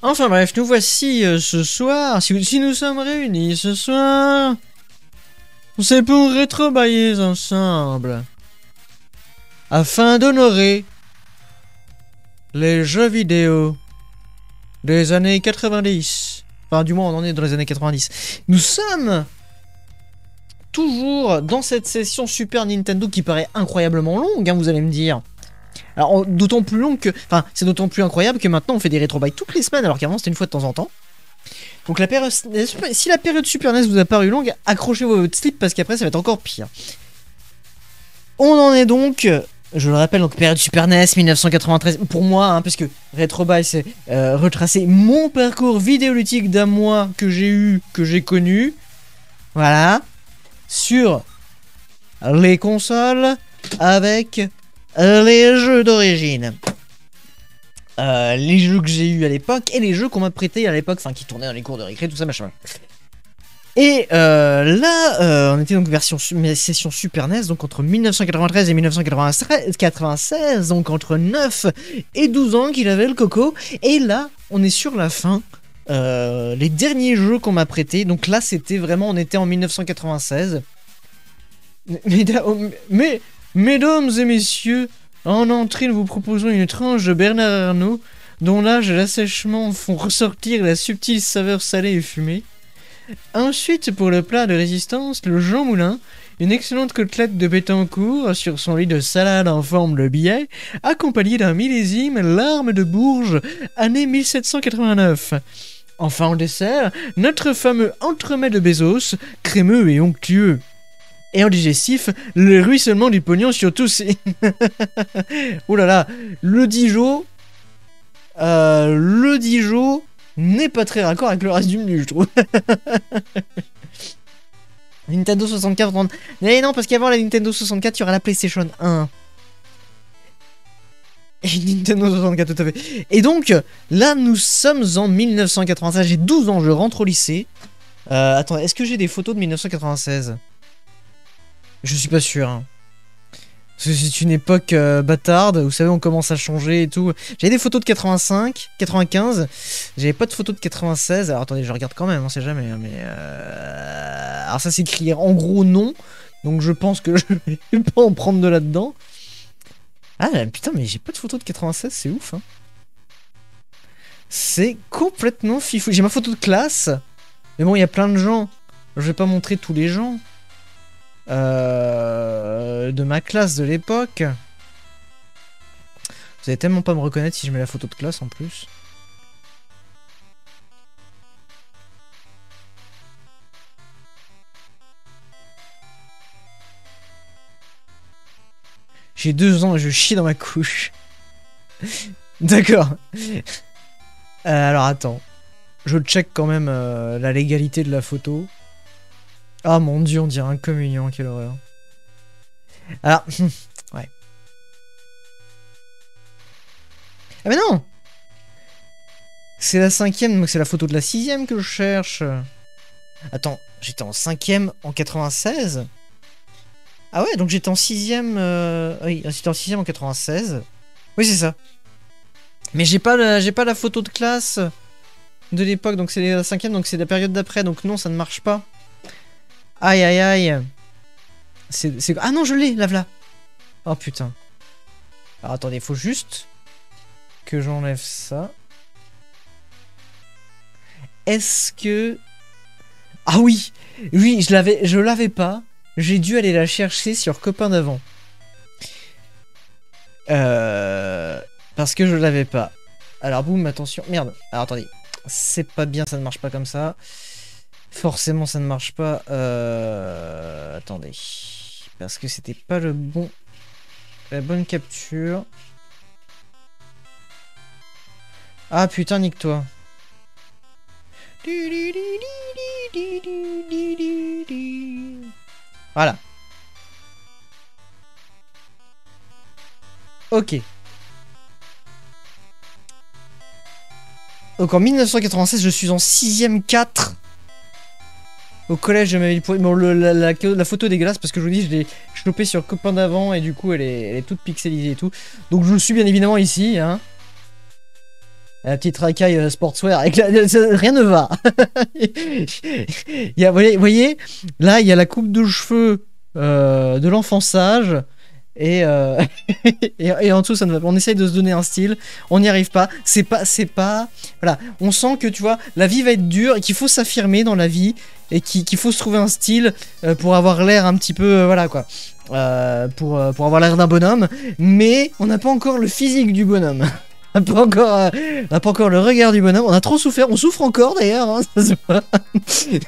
Enfin bref, nous voici euh, ce soir. Si, nous sommes réunis ce soir, c'est pour rétrobailler ensemble. Afin d'honorer les jeux vidéo des années 90. Enfin, du moins, on en est dans les années 90. Nous sommes toujours dans cette session Super Nintendo qui paraît incroyablement longue, hein, vous allez me dire. Alors, d'autant plus long que. Enfin, c'est d'autant plus incroyable que maintenant on fait des rétro toutes les semaines, alors qu'avant c'était une fois de temps en temps. Donc, la période, si la période Super NES vous a paru longue, accrochez-vous à votre slip parce qu'après ça va être encore pire. On en est donc je le rappelle, donc période Super NES 1993, pour moi, hein, parce que Retro c'est euh, retracer mon parcours vidéoludique d'un mois que j'ai eu, que j'ai connu, voilà, sur les consoles avec les jeux d'origine. Euh, les jeux que j'ai eu à l'époque et les jeux qu'on m'a prêté à l'époque, enfin qui tournaient dans les cours de récré, tout ça machin. Et euh, là, euh, on était donc version session Super NES, donc entre 1993 et 1996, donc entre 9 et 12 ans qu'il avait le coco. Et là, on est sur la fin. Euh, les derniers jeux qu'on m'a prêtés, donc là c'était vraiment, on était en 1996. Mais, mesdames et messieurs, en entrée, nous vous proposons une tranche de Bernard Arnault, dont l'âge et l'assèchement font ressortir la subtile saveur salée et fumée. Ensuite, pour le plat de résistance, le Jean Moulin, une excellente côtelette de Bétancourt sur son lit de salade en forme de billet, accompagnée d'un millésime larme de Bourges, année 1789. Enfin, en dessert, notre fameux entremets de Bezos, crémeux et onctueux. Et en digestif, le ruissellement du pognon sur tous oh là là, le Dijon... Euh, le Dijon n'est pas très raccord avec le reste du menu, je trouve. Nintendo 64, Mais non, parce qu'avant la Nintendo 64, il y aura la PlayStation 1. Et Nintendo 64, tout à fait. Et donc, là, nous sommes en 1996. J'ai 12 ans, je rentre au lycée. Euh, attends, est-ce que j'ai des photos de 1996 Je suis pas sûr. Hein c'est une époque euh, bâtarde, vous savez, on commence à changer et tout. J'avais des photos de 85, 95, j'avais pas de photos de 96. Alors attendez, je regarde quand même, on sait jamais. Hein, mais euh, Alors ça s'écrit en gros non, donc je pense que je vais pas en prendre de là-dedans. Ah putain, mais j'ai pas de photos de 96, c'est ouf. Hein. C'est complètement fifou. J'ai ma photo de classe, mais bon, il y a plein de gens. Je vais pas montrer tous les gens. Euh, de ma classe de l'époque. Vous allez tellement pas me reconnaître si je mets la photo de classe en plus. J'ai deux ans et je chie dans ma couche. D'accord. Euh, alors attends. Je check quand même euh, la légalité de la photo. Ah mon dieu, on dirait un communion, quelle horreur. Alors, ouais. Ah mais non C'est la cinquième, donc c'est la photo de la sixième que je cherche. Attends, j'étais en cinquième en 96 Ah ouais, donc j'étais en sixième... Euh... Oui, j'étais en sixième en 96. Oui, c'est ça. Mais j'ai pas, j'ai pas la photo de classe de l'époque, donc c'est la cinquième, donc c'est la période d'après, donc non, ça ne marche pas. Aïe aïe aïe. C'est... Ah non, je l'ai, lave-la. Oh putain. Alors attendez, faut juste que j'enlève ça. Est-ce que... Ah oui Oui, je l'avais, je l'avais pas. J'ai dû aller la chercher sur Copain d'avant. Euh... Parce que je l'avais pas. Alors boum, attention. Merde. Alors attendez. C'est pas bien, ça ne marche pas comme ça. Forcément, ça ne marche pas. Euh... Attendez. Parce que c'était pas le bon... La bonne capture. Ah putain, nique-toi. Voilà. Ok. Donc en 1996, je suis en 6ème 4 au collège, m'avais bon, la, photo est dégueulasse parce que je vous dis, je l'ai chopée sur copain d'avant et du coup, elle est, toute pixelisée et tout. Donc, je suis bien évidemment ici. Hein. la petite racaille euh, sportswear, avec la- rien ne va. Il y a, vous voyez, là, il y a la coupe de cheveux euh, de l'enfant sage. Et, euh, et, et en dessous, ça ne va pas. On essaye de se donner un style, on n'y arrive pas. C'est pas, c'est pas. Voilà, on sent que tu vois, la vie va être dure et qu'il faut s'affirmer dans la vie et qu'il faut se trouver un style euh, pour avoir l'air un petit peu, euh, voilà quoi, Euh, pour, avoir l'air d'un bonhomme. Mais on n'a pas encore le physique du bonhomme. On n'a pas encore, encore le regard du bonhomme. On a trop souffert. On souffre encore d'ailleurs. hein, ça se voit.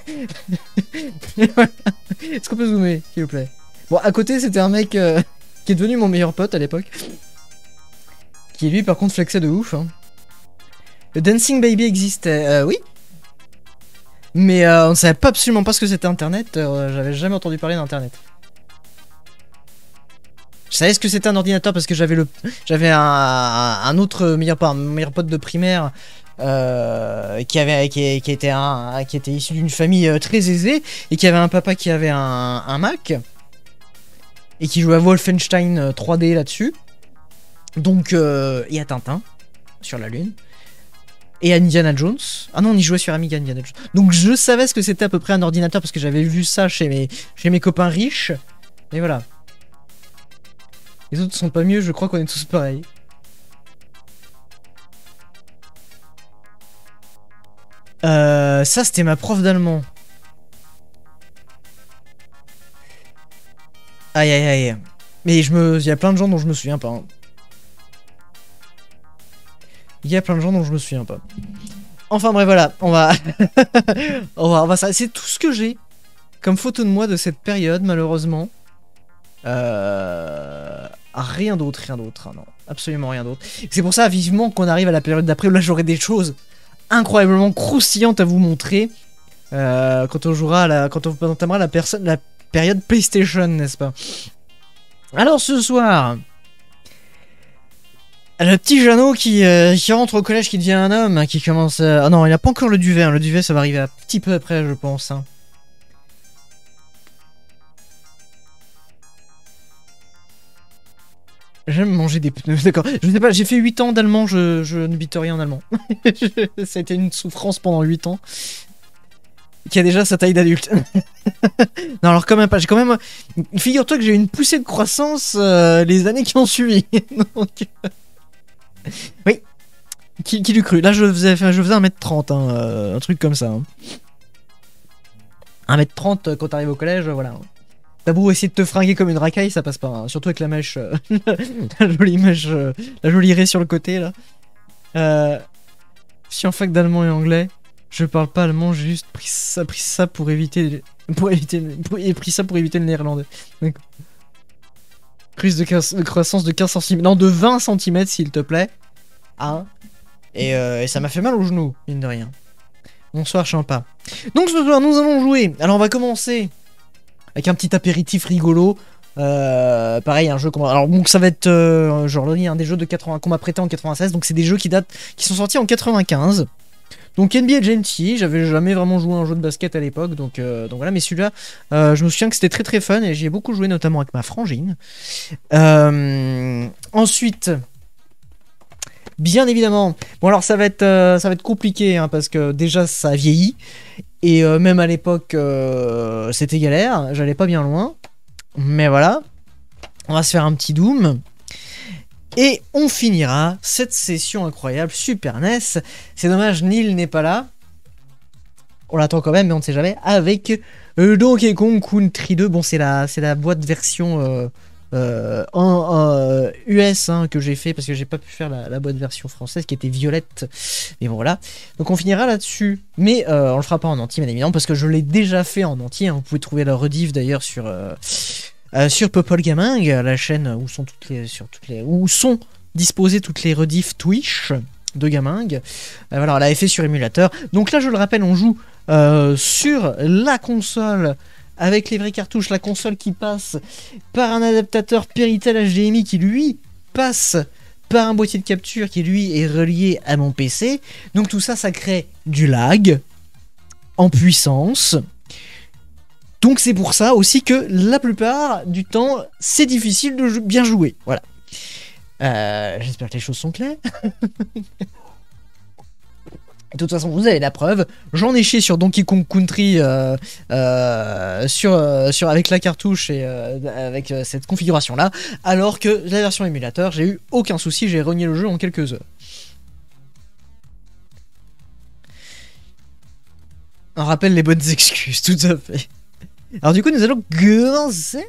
Est-ce qu'on peut zoomer, s'il vous plaît? Bon, à côté, c'était un mec qui est devenu mon meilleur pote à l'époque. Qui lui, par contre, flexait de ouf. hein. Le Dancing Baby existait, euh, oui? Mais euh, on ne savait pas absolument pas ce que c'était Internet. euh, J'avais jamais entendu parler d'Internet. Je savais ce que c'était un ordinateur parce que j'avais le, j'avais un, autre meilleur, pas un meilleur pote de primaire euh, qui avait, qui, était qui était issu d'une famille euh, très aisée et qui avait un papa qui avait un, Mac et qui jouait à Wolfenstein euh, 3D là-dessus. Donc euh, et à Tintin sur la lune et Indiana Jones. Ah non, on y jouait sur Amiga Indiana Jones. Donc je savais ce que c'était à peu près un ordinateur parce que j'avais vu ça chez mes, chez mes copains riches. Et voilà. Les autres sont pas mieux, je crois qu'on est tous pareils. Euh, ça, c'était ma prof d'allemand. Aïe aïe aïe. Mais je me, il y a plein de gens dont je me souviens pas. hein. Il y a plein de gens dont je me souviens pas. Enfin bref, voilà, on va, on va, on va. C'est tout ce que j'ai comme photo de moi de cette période, malheureusement. Euh... Rien d'autre, rien d'autre, hein, non, absolument rien d'autre. C'est pour ça vivement qu'on arrive à la période d'après où là j'aurai des choses incroyablement croustillantes à vous montrer euh, quand on jouera, la, quand on entamera la, la période PlayStation, n'est-ce pas? Alors ce soir, le petit Jeannot qui, euh, qui rentre au collège, qui devient un homme, hein, qui commence. Ah non, il n'a pas encore le duvet. hein, Le duvet, ça va arriver un petit peu après, je pense. hein. J'aime manger des pneus, d'accord. Je sais pas, j'ai fait 8 ans d'allemand, je, je ne bite rien en allemand. Ça a été une souffrance pendant 8 ans. Qui a déjà sa taille d'adulte. non, alors quand même pas. J'ai quand même. Figure-toi que j'ai eu une poussée de croissance euh, les années qui ont suivi. Oui. Qui, qui l'eût cru? Là, je faisais, je faisais 1m30, hein, euh, un truc comme ça. hein. 1m30 euh, quand t'arrives au collège, voilà. T'as beau essayer de te fringuer comme une racaille, ça passe pas. hein. Surtout avec la mèche. euh, la jolie mèche. euh, la jolie raie sur le côté, là. Euh, je suis en fac d'allemand et anglais. Je parle pas allemand, j'ai juste pris ça, pour éviter. Pour éviter. Et pris ça pour éviter le néerlandais. Crise de, 15 de croissance de 15 cm. Non, de 20 cm, s'il te plaît. Hein et, euh, et ça m'a fait mal au genou, mine de rien. Bonsoir, Champa. Donc ce soir, nous allons jouer. Alors, on va commencer avec un petit apéritif rigolo. Euh, pareil, un jeu qu'on Alors, donc ça va être, euh, genre, un des jeux de 80 qu'on m'a prêté en 96. Donc, c'est des jeux qui datent, qui sont sortis en 95. Donc NBA Genty, j'avais jamais vraiment joué à un jeu de basket à l'époque, donc, euh, donc voilà, mais celui-là, euh, je me souviens que c'était très très fun et j'y ai beaucoup joué notamment avec ma frangine. Euh, ensuite, bien évidemment, bon alors ça va être, ça va être compliqué hein, parce que déjà ça a vieilli et même à l'époque c'était galère, j'allais pas bien loin, mais voilà, on va se faire un petit Doom. Et on finira cette session incroyable Super NES. C'est dommage, Neil n'est pas là. On l'attend quand même, mais on ne sait jamais. Avec euh, Donkey Kong Country 2. Bon, c'est la, boîte version euh, euh, en euh, US hein, que j'ai fait parce que j'ai pas pu faire la, la boîte version française qui était violette. Mais bon, voilà. Donc on finira là-dessus. Mais euh, on le fera pas en entier, bien évidemment, parce que je l'ai déjà fait en entier. hein. Vous pouvez trouver la rediff d'ailleurs sur. Euh, euh, sur Popol Gaming, la chaîne où sont toutes les, où sont disposées toutes les rediffs Twitch de Gaming. Euh, on l'avait fait sur émulateur. Donc là, je le rappelle, on joue euh, sur la console avec les vraies cartouches, la console qui passe par un adaptateur Péritel HDMI qui lui passe par un boîtier de capture qui lui est relié à mon PC. Donc tout ça, ça crée du lag en puissance. Donc c'est pour ça aussi que la plupart du temps, c'est difficile de bien jouer. Voilà. Euh, J'espère que les choses sont claires. De toute façon, vous avez la preuve. J'en ai chié sur Donkey Kong Country euh, euh, sur, sur, avec la cartouche et avec cette configuration-là. Alors que la version émulateur, j'ai eu aucun souci, j'ai renié le jeu en quelques heures. On rappelle les bonnes excuses, tout à fait. Alors du coup, nous allons commencer.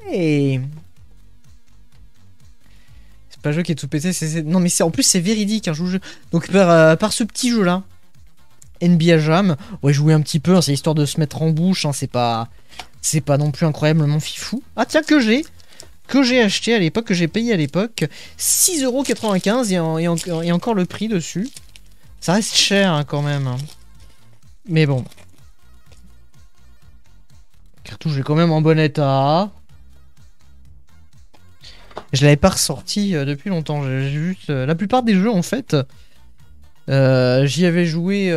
C'est pas un jeu qui est tout pété, c'est... Non mais c'est en plus c'est véridique, un jeu. Donc par, par ce petit jeu-là, NBA Jam. Ouais, jouer un petit peu, hein, c'est histoire de se mettre en bouche, hein, c'est pas c'est pas non plus incroyablement fifou. Ah tiens, que j'ai que j'ai acheté à l'époque, que j'ai payé à l'époque, 6,95€ et, et, encore le prix dessus. Ça reste cher hein, quand même. Mais bon. Cartouche est quand même en bon état. Je l'avais pas ressorti euh, depuis longtemps. J'ai juste euh, la plupart des jeux en fait. Euh, j'y avais joué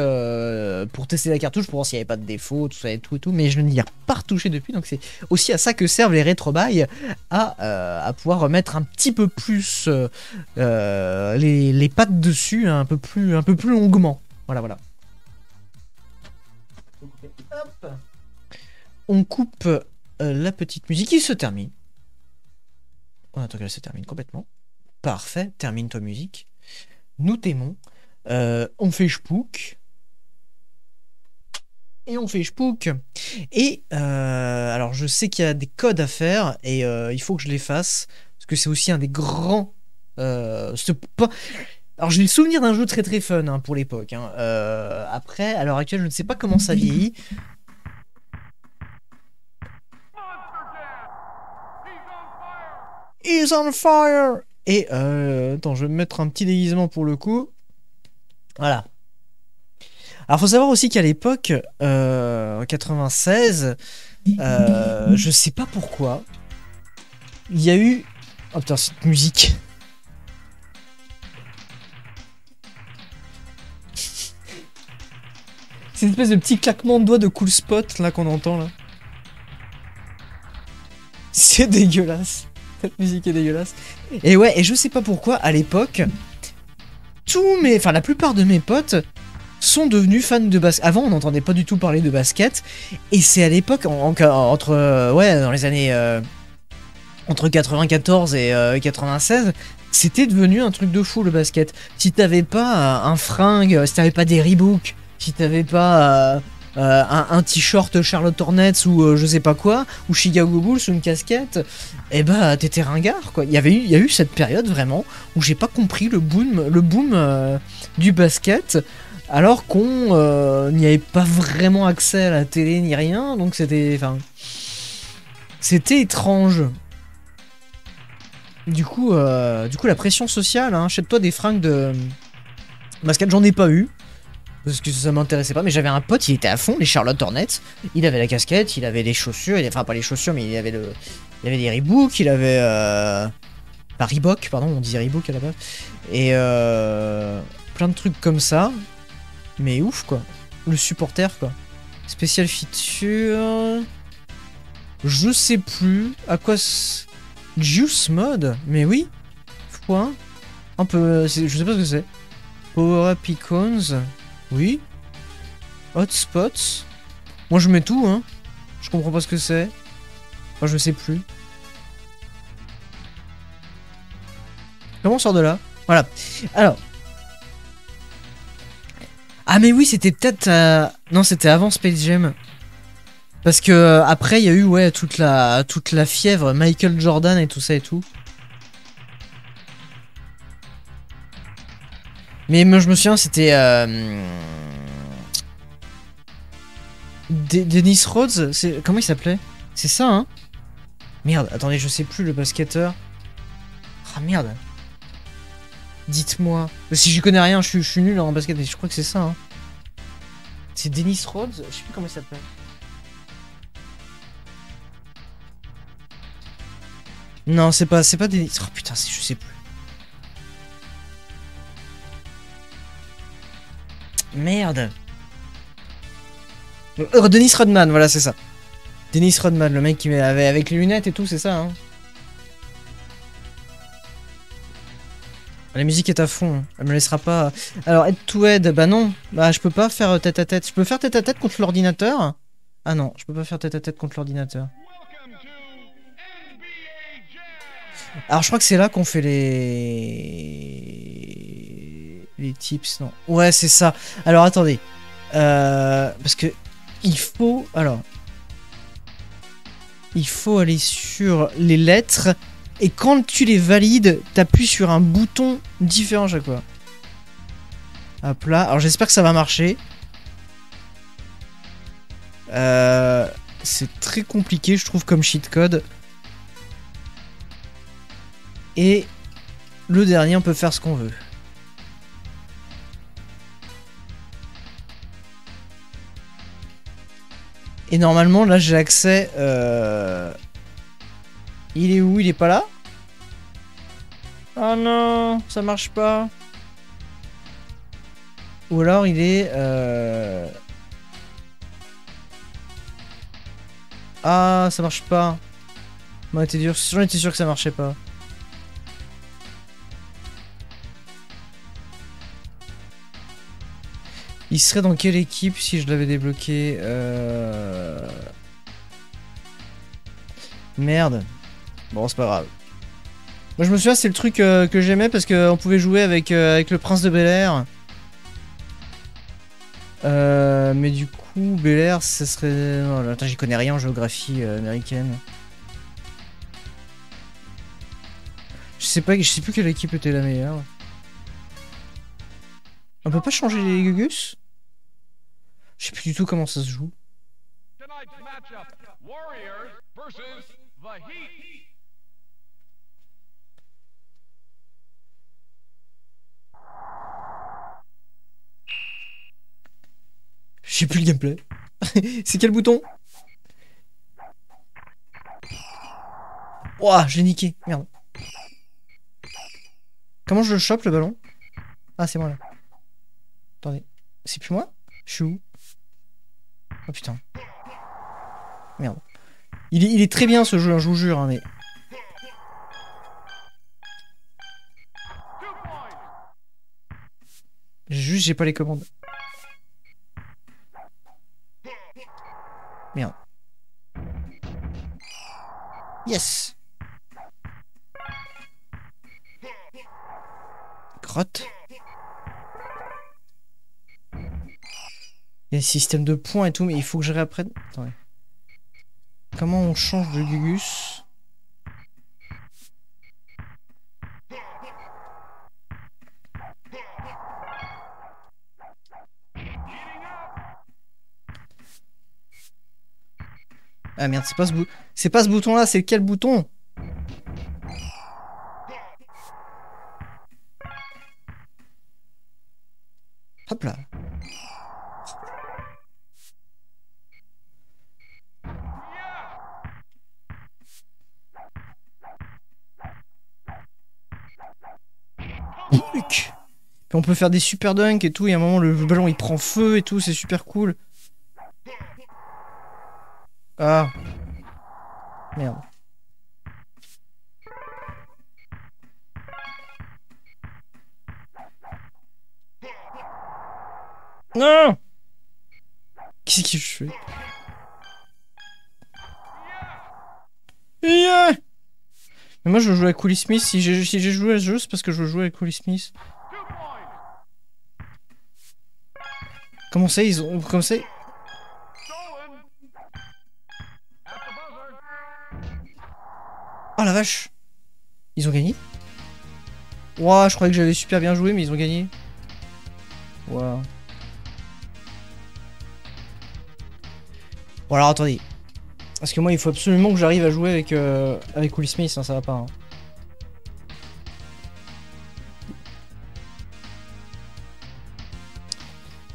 pour tester la cartouche, pour voir s'il n'y avait pas de défaut, tout ça et tout et tout, mais je n'y ai pas retouché depuis, donc c'est aussi à ça que servent les rétro à, à pouvoir remettre un petit peu plus les, les, pattes dessus, un peu plus, un peu plus longuement. Voilà, voilà. On coupe la petite musique qui se termine. On attend qu'elle se termine complètement. Parfait, termine toi musique. Nous t'aimons. Euh, on fait spook. Et on fait spook. Et euh, alors je sais qu'il y a des codes à faire et euh, il faut que je les fasse. Parce que c'est aussi un des grands... Alors j'ai le souvenir d'un jeu très très fun hein, pour l'époque. Hein. après, à l'heure actuelle, je ne sais pas comment ça vieillit. He's on fire! Et attends, je vais me mettre un petit déguisement pour le coup. Voilà. Alors, faut savoir aussi qu'à l'époque, euh, en 96, euh, je sais pas pourquoi, il y a eu. Oh putain, cette musique. C'est une espèce de petit claquement de doigts de cool spot là qu'on entend là. C'est dégueulasse. Cette musique est dégueulasse. Et ouais, et je sais pas pourquoi à l'époque, tous mes, enfin la plupart de mes potes sont devenus fans de basket. Avant, on n'entendait pas du tout parler de basket, et c'est à l'époque, entre, euh, ouais, dans les années euh, entre 94 et 96, euh, c'était devenu un truc de fou le basket. Si t'avais pas un fringue, si t'avais pas des Reebok, si t'avais pas euh, un, t-shirt Charlotte Hornets ou euh, je sais pas quoi, ou Chicago Bulls ou une casquette, et eh bah t'étais ringard quoi. Il y avait eu, il y a eu cette période vraiment où j'ai pas compris le boom, le boom euh, du basket, alors qu'on n'y avait pas vraiment accès à la télé ni rien, donc c'était, enfin, c'était étrange. Du coup, du coup, la pression sociale, hein, toi des fringues de basket, j'en ai pas eu parce que ça m'intéressait pas, mais j'avais un pote, il était à fond, les Charlotte Hornets, il avait la casquette, il avait les chaussures, enfin pas les chaussures, mais il avait le, il avait des Reebok, il avait, euh, pas Reebok, pardon, on disait Reebok à la base, et euh, plein de trucs comme ça, mais ouf quoi, le supporter quoi, spécial feature, je sais plus à quoi, Juice Mode, mais oui, point, un. Peu, je sais pas ce que c'est, Power Up Icons, oui. Hotspots. Moi je mets tout, hein. Je comprends pas ce que c'est. Enfin, je sais plus. Comment on sort de là? Voilà. Alors. Ah mais oui, c'était peut-être... Euh, non, c'était avant Space Jam. Parce que euh, après, il y a eu ouais toute la toute la fièvre, Michael Jordan et tout ça et tout. Mais moi, je me souviens, c'était. Euh... Dennis Rhodes Comment il s'appelait? C'est ça, hein? Merde, attendez, je sais plus le basketteur. Ah merde. Dites-moi. Si je connais rien, je suis, nul en basket, mais je crois que c'est ça, hein. C'est Dennis Rhodes Je sais plus comment il s'appelle. Non, c'est pas, c'est pas Dennis. Oh putain, je sais plus. Merde. Euh, Denis Rodman, voilà, c'est ça. Denis Rodman, le mec qui avait avec les lunettes et tout, c'est ça, hein La musique est à fond, elle me laissera pas. Alors, head to head, bah non. Bah, je peux pas faire euh, tête à tête. Je peux faire tête à tête contre l'ordinateur? Ah non, je peux pas faire tête à tête contre l'ordinateur. Alors, je crois que c'est là qu'on fait les. Les tips, non. Ouais, c'est ça. Alors, attendez. Euh, parce que. Il faut. Alors. Il faut aller sur les lettres et quand tu les valides, t'appuies sur un bouton différent chaque fois. Hop là. Alors j'espère que ça va marcher. Euh, c'est très compliqué, je trouve, comme cheat code. Et le dernier, on peut faire ce qu'on veut. Et normalement, là, j'ai accès... Euh il est où? Il est pas là? Oh non, ça marche pas. Ou alors il est... Euh... Ah, ça marche pas. J'en étais, dur... J'en étais sûr que ça marchait pas. Il serait dans quelle équipe si je l'avais débloqué euh... Merde. Bon, c'est pas grave. Moi, je me souviens, c'est le truc euh, que j'aimais parce qu'on pouvait jouer avec, euh, avec le prince de Bel Air. Euh, mais du coup, Bel Air, ça serait. Oh, attends, j'y connais rien en géographie américaine. Je sais pas, je sais plus quelle équipe était la meilleure. On peut pas changer les Gugus? Je sais plus du tout comment ça se joue. J'ai plus le gameplay. c'est quel bouton? Ouah, j'ai niqué. Merde. Comment je chope le ballon? Ah, c'est moi là. Attendez. C'est plus moi? Je suis où? Oh putain. Merde. Il est, il est, très bien ce jeu, hein, je vous jure, hein, mais... Juste, j'ai pas les commandes. Merde. Yes Grotte. Il y a un système de points et tout, mais il faut que je réapprenne. Attendez. Comment on change de Gugus? Ah merde, c'est pas ce bouton. C'est pas ce bouton là, c'est quel bouton? Hop là. On peut faire des super dunks et tout, et à un moment le ballon il prend feu et tout, c'est super cool. Ah. Merde. Non Qu'est-ce que je fais? Yeah Moi je joue avec Cooley Smith. Si j'ai joué à ce jeu, c'est parce que je joue avec Cooley Smith. Comment ça ils ont... Comment ça Oh la vache Ils ont gagné? Ouah, je croyais que j'avais super bien joué, mais ils ont gagné. Waouh. Bon alors attendez. Parce que moi il faut absolument que j'arrive à jouer avec, euh, avec Will Smith, hein, ça va pas. Hein.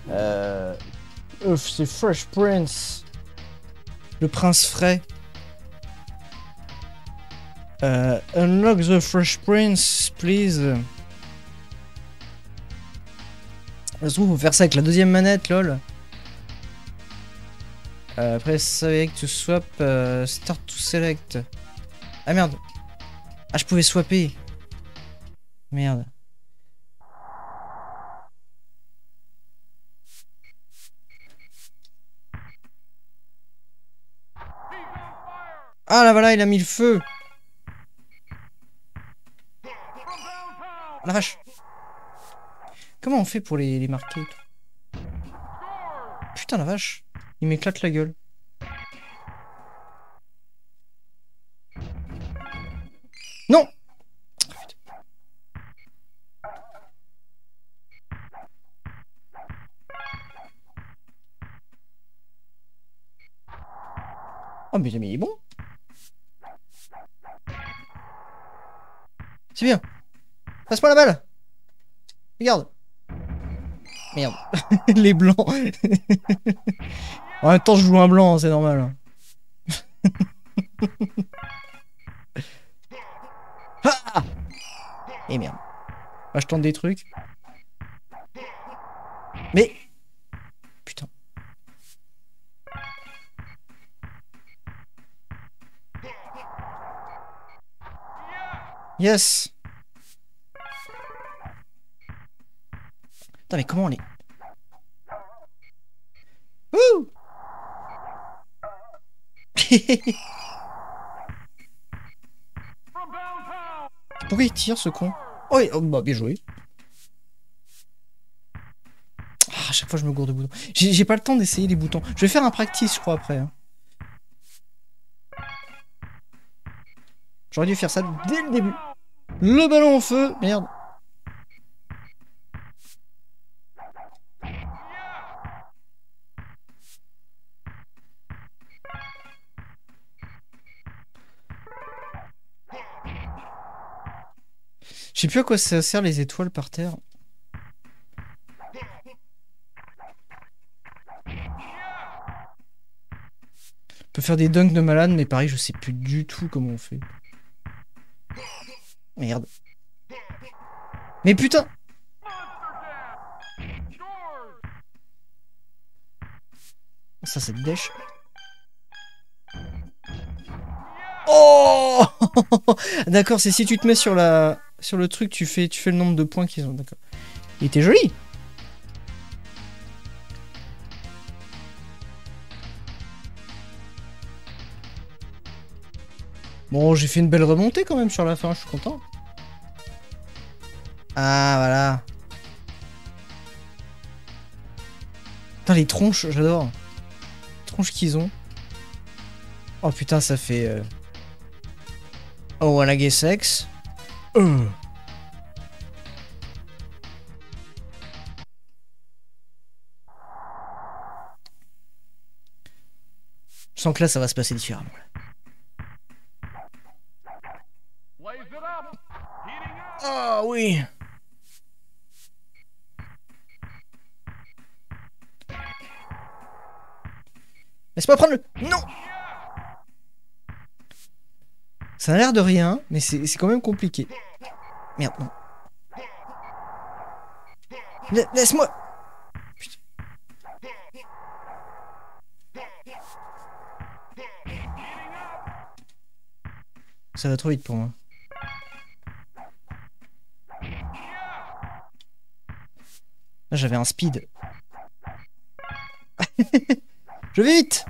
Euh... c'est Fresh Prince. Le prince frais. Uh, unlock the Fresh Prince, please. Ça se trouve, faut faire ça avec la deuxième manette, lol. Euh, après select to swap, euh, start to select. Ah merde. Ah je pouvais swapper. Merde. Ah là voilà, il a mis le feu. Ah, la vache. Comment on fait pour les, les marquer Putain la vache. Il m'éclate la gueule. Non! Oh mais il est bon! C'est bien! Passe-moi la balle! Regarde! Merde! Les blancs En même temps je joue un blanc, c'est normal. ah merde. Bah, je tente des trucs. Mais Putain. Yes Putain mais comment on est... Ouh Pourquoi il tire ce con Oh, oh, bah bien joué. Ah, à chaque fois je me gourde de boutons. J'ai pas le temps d'essayer les boutons. Je vais faire un practice je crois après. Hein. J'aurais dû faire ça dès le début. Le ballon au feu, merde. Sais plus à quoi ça sert les étoiles par terre? On peut faire des dunks de malade, mais pareil, je sais plus du tout comment on fait. Merde. Mais putain Ça, c'est dèche. Oh D'accord, c'est si tu te mets sur la sur le truc, tu fais, tu fais le nombre de points qu'ils ont. D'accord. Il était joli. Bon, j'ai fait une belle remontée quand même sur la fin, je suis content. Ah, voilà. Putain, les tronches, j'adore. Tronches qu'ils ont. Oh putain, ça fait... Euh, oh, à la gay sexe. Euh. Je sens que là, ça va se passer différemment. Ah oh, oui Laisse-moi prendre le... Non ça a l'air de rien, mais c'est quand même compliqué. Merde, non. Laisse-moi Ça va trop vite pour moi. Là, j'avais un speed. Je vais vite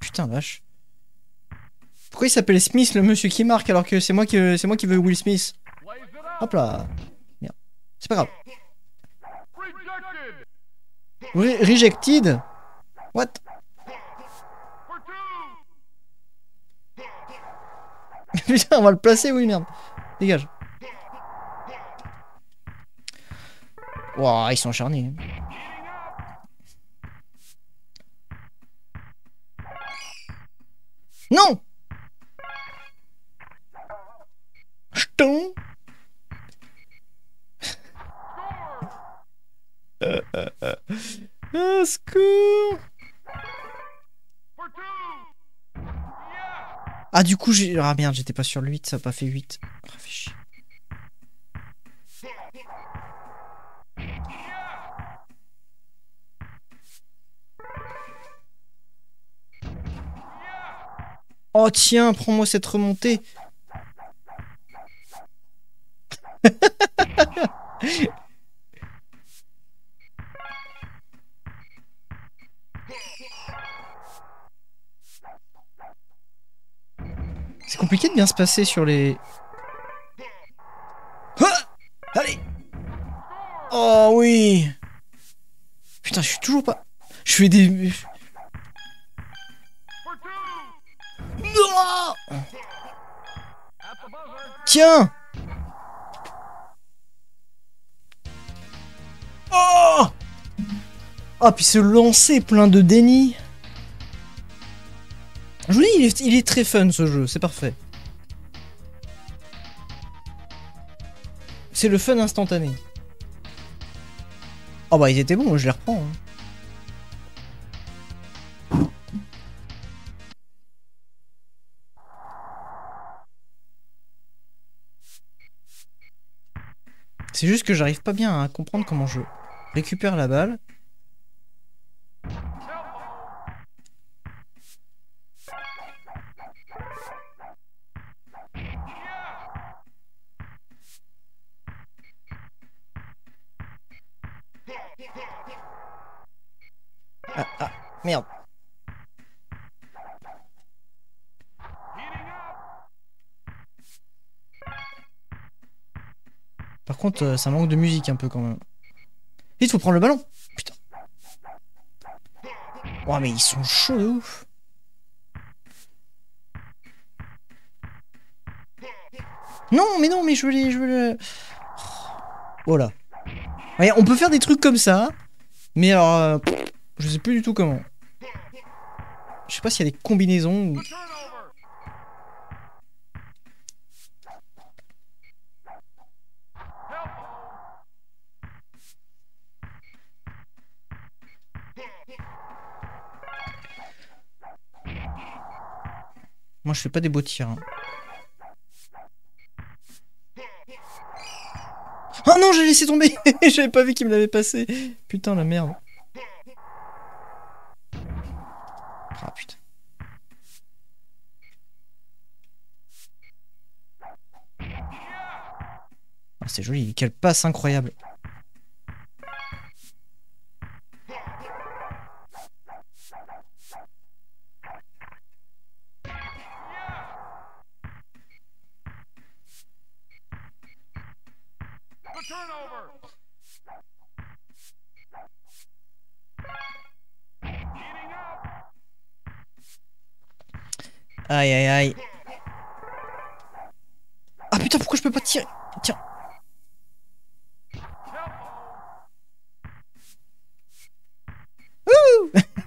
Putain, vache. Pourquoi il s'appelle Smith, le monsieur qui marque, alors que c'est moi qui, c'est moi qui veux Will Smith Hop là. Merde. C'est pas grave. rejected What? Putain, on va le placer, oui, merde. Dégage. Wow, ils sont acharnés. Non Ch'ton Ah, secours Ah, du coup, j'ai... Ah merde, j'étais pas sur le 8, ça a pas fait 8. Ah. Oh tiens, prends-moi cette remontée. C'est compliqué de bien se passer sur les... Ah Allez. Oh oui. Putain, je suis toujours pas... Je fais des... Non. Tiens Oh Ah, puis ce lancer plein de déni Je vous dis, il est, il est très fun ce jeu, c'est parfait. C'est le fun instantané. Oh bah ils étaient bons, je les reprends. hein. C'est juste que j'arrive pas bien à comprendre comment je récupère la balle. Ah, ah, merde. Par contre, euh, ça manque de musique un peu quand même. Vite, faut prendre le ballon. Putain. Oh, mais ils sont chauds de ouf. Non, mais non, mais je veux les, je veux le. Voilà. Ouais, on peut faire des trucs comme ça, mais alors, euh, je sais plus du tout comment. Je sais pas s'il y a des combinaisons. Ou... Je fais pas des beaux tirs. Oh non, j'ai laissé tomber J'avais pas vu qu'il me l'avait passé. Putain, la merde. Ah putain. Ah, c'est joli, quelle passe incroyable.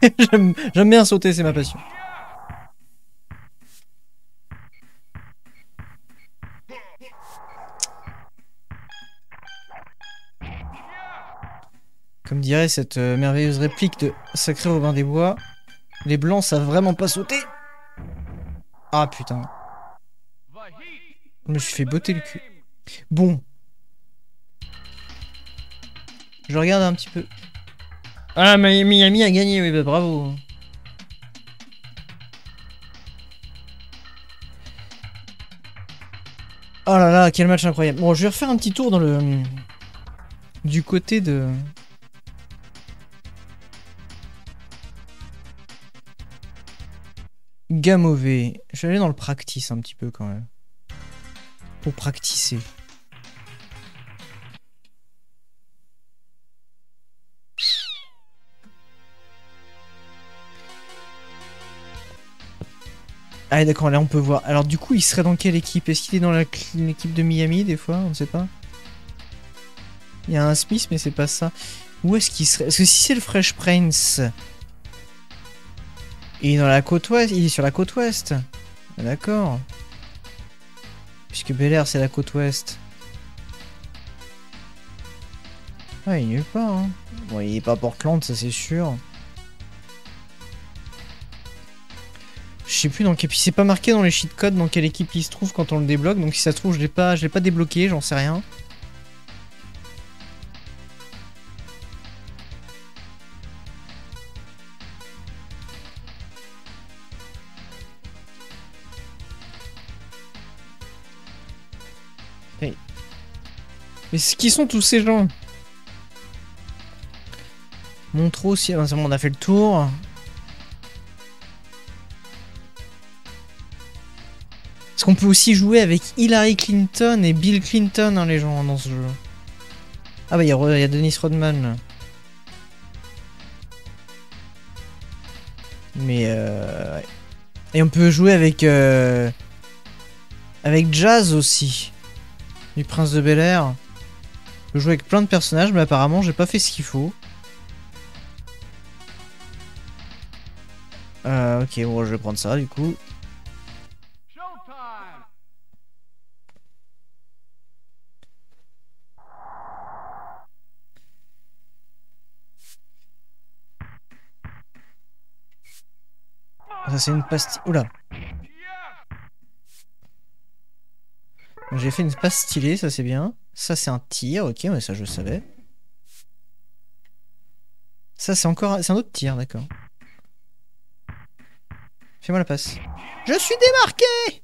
J'aime bien sauter, c'est ma passion. Comme dirait cette euh, merveilleuse réplique de Sacré Robin des Bois, les blancs savent vraiment pas sauter. Ah putain. Je me suis fait botter le cul. Bon. Je regarde un petit peu. Ah, Miami a gagné, oui, bah bravo. Oh là là, quel match incroyable. Bon, je vais refaire un petit tour dans le... Du côté de... Gamové. Je vais aller dans le practice un petit peu quand même. Pour practicer. Ah d'accord, là on peut voir. Alors du coup, il serait dans quelle équipe? Est-ce qu'il est dans l'équipe de Miami des fois? On ne sait pas. Il y a un Smith, mais c'est pas ça. Où est-ce qu'il serait? Parce que si c'est le Fresh Prince, il est dans la côte ouest. Il est sur la côte ouest. Ah, D'accord. Puisque Bel Air c'est la côte ouest. Ah, il est nulle part. Hein. Bon, il est pas Portland, ça c'est sûr. Je sais plus dans quel. Puis c'est pas marqué dans les cheat codes dans quelle équipe il se trouve quand on le débloque. Donc si ça se trouve, je l'ai pas, je l'ai pas débloqué, j'en sais rien. Mais, mais qui sont tous ces gens? Montreux aussi, ah, on a fait le tour. Qu'on peut aussi jouer avec Hillary Clinton et Bill Clinton, hein, les gens, dans ce jeu. Ah bah, il y, a- Dennis Rodman. Mais euh... Et on peut jouer avec... euh, Avec Jazz aussi. Du Prince de Bel-Air. On peut jouer avec plein de personnages, mais apparemment, j'ai pas fait ce qu'il faut. Euh, ok, bon, je vais prendre ça, du coup. Ça, c'est une pastille. Oula. J'ai fait une passe stylée, ça c'est bien. Ça c'est un tir, ok, mais ça je le savais. Ça c'est encore, c'est un autre tir, d'accord. Fais-moi la passe. Je suis démarqué.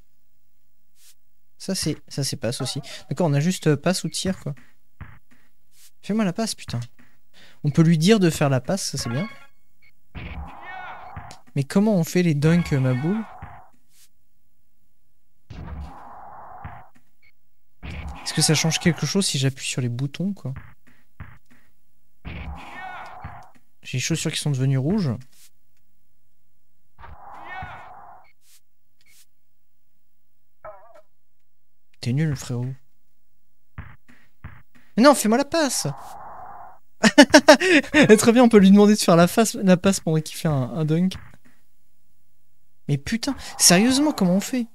Ça c'est, ça c'est passe aussi. D'accord, on a juste euh, passe ou tir quoi. Fais-moi la passe, putain. On peut lui dire de faire la passe, ça c'est bien. Mais comment on fait les dunks, euh, ma boule? Est-ce que ça change quelque chose si j'appuie sur les boutons, quoi? J'ai les chaussures qui sont devenues rouges. T'es nul, frérot. Mais non, fais-moi la passe Très bien, on peut lui demander de faire la, passe pendant qu'il fait un dunk. Mais putain, sérieusement, comment on fait?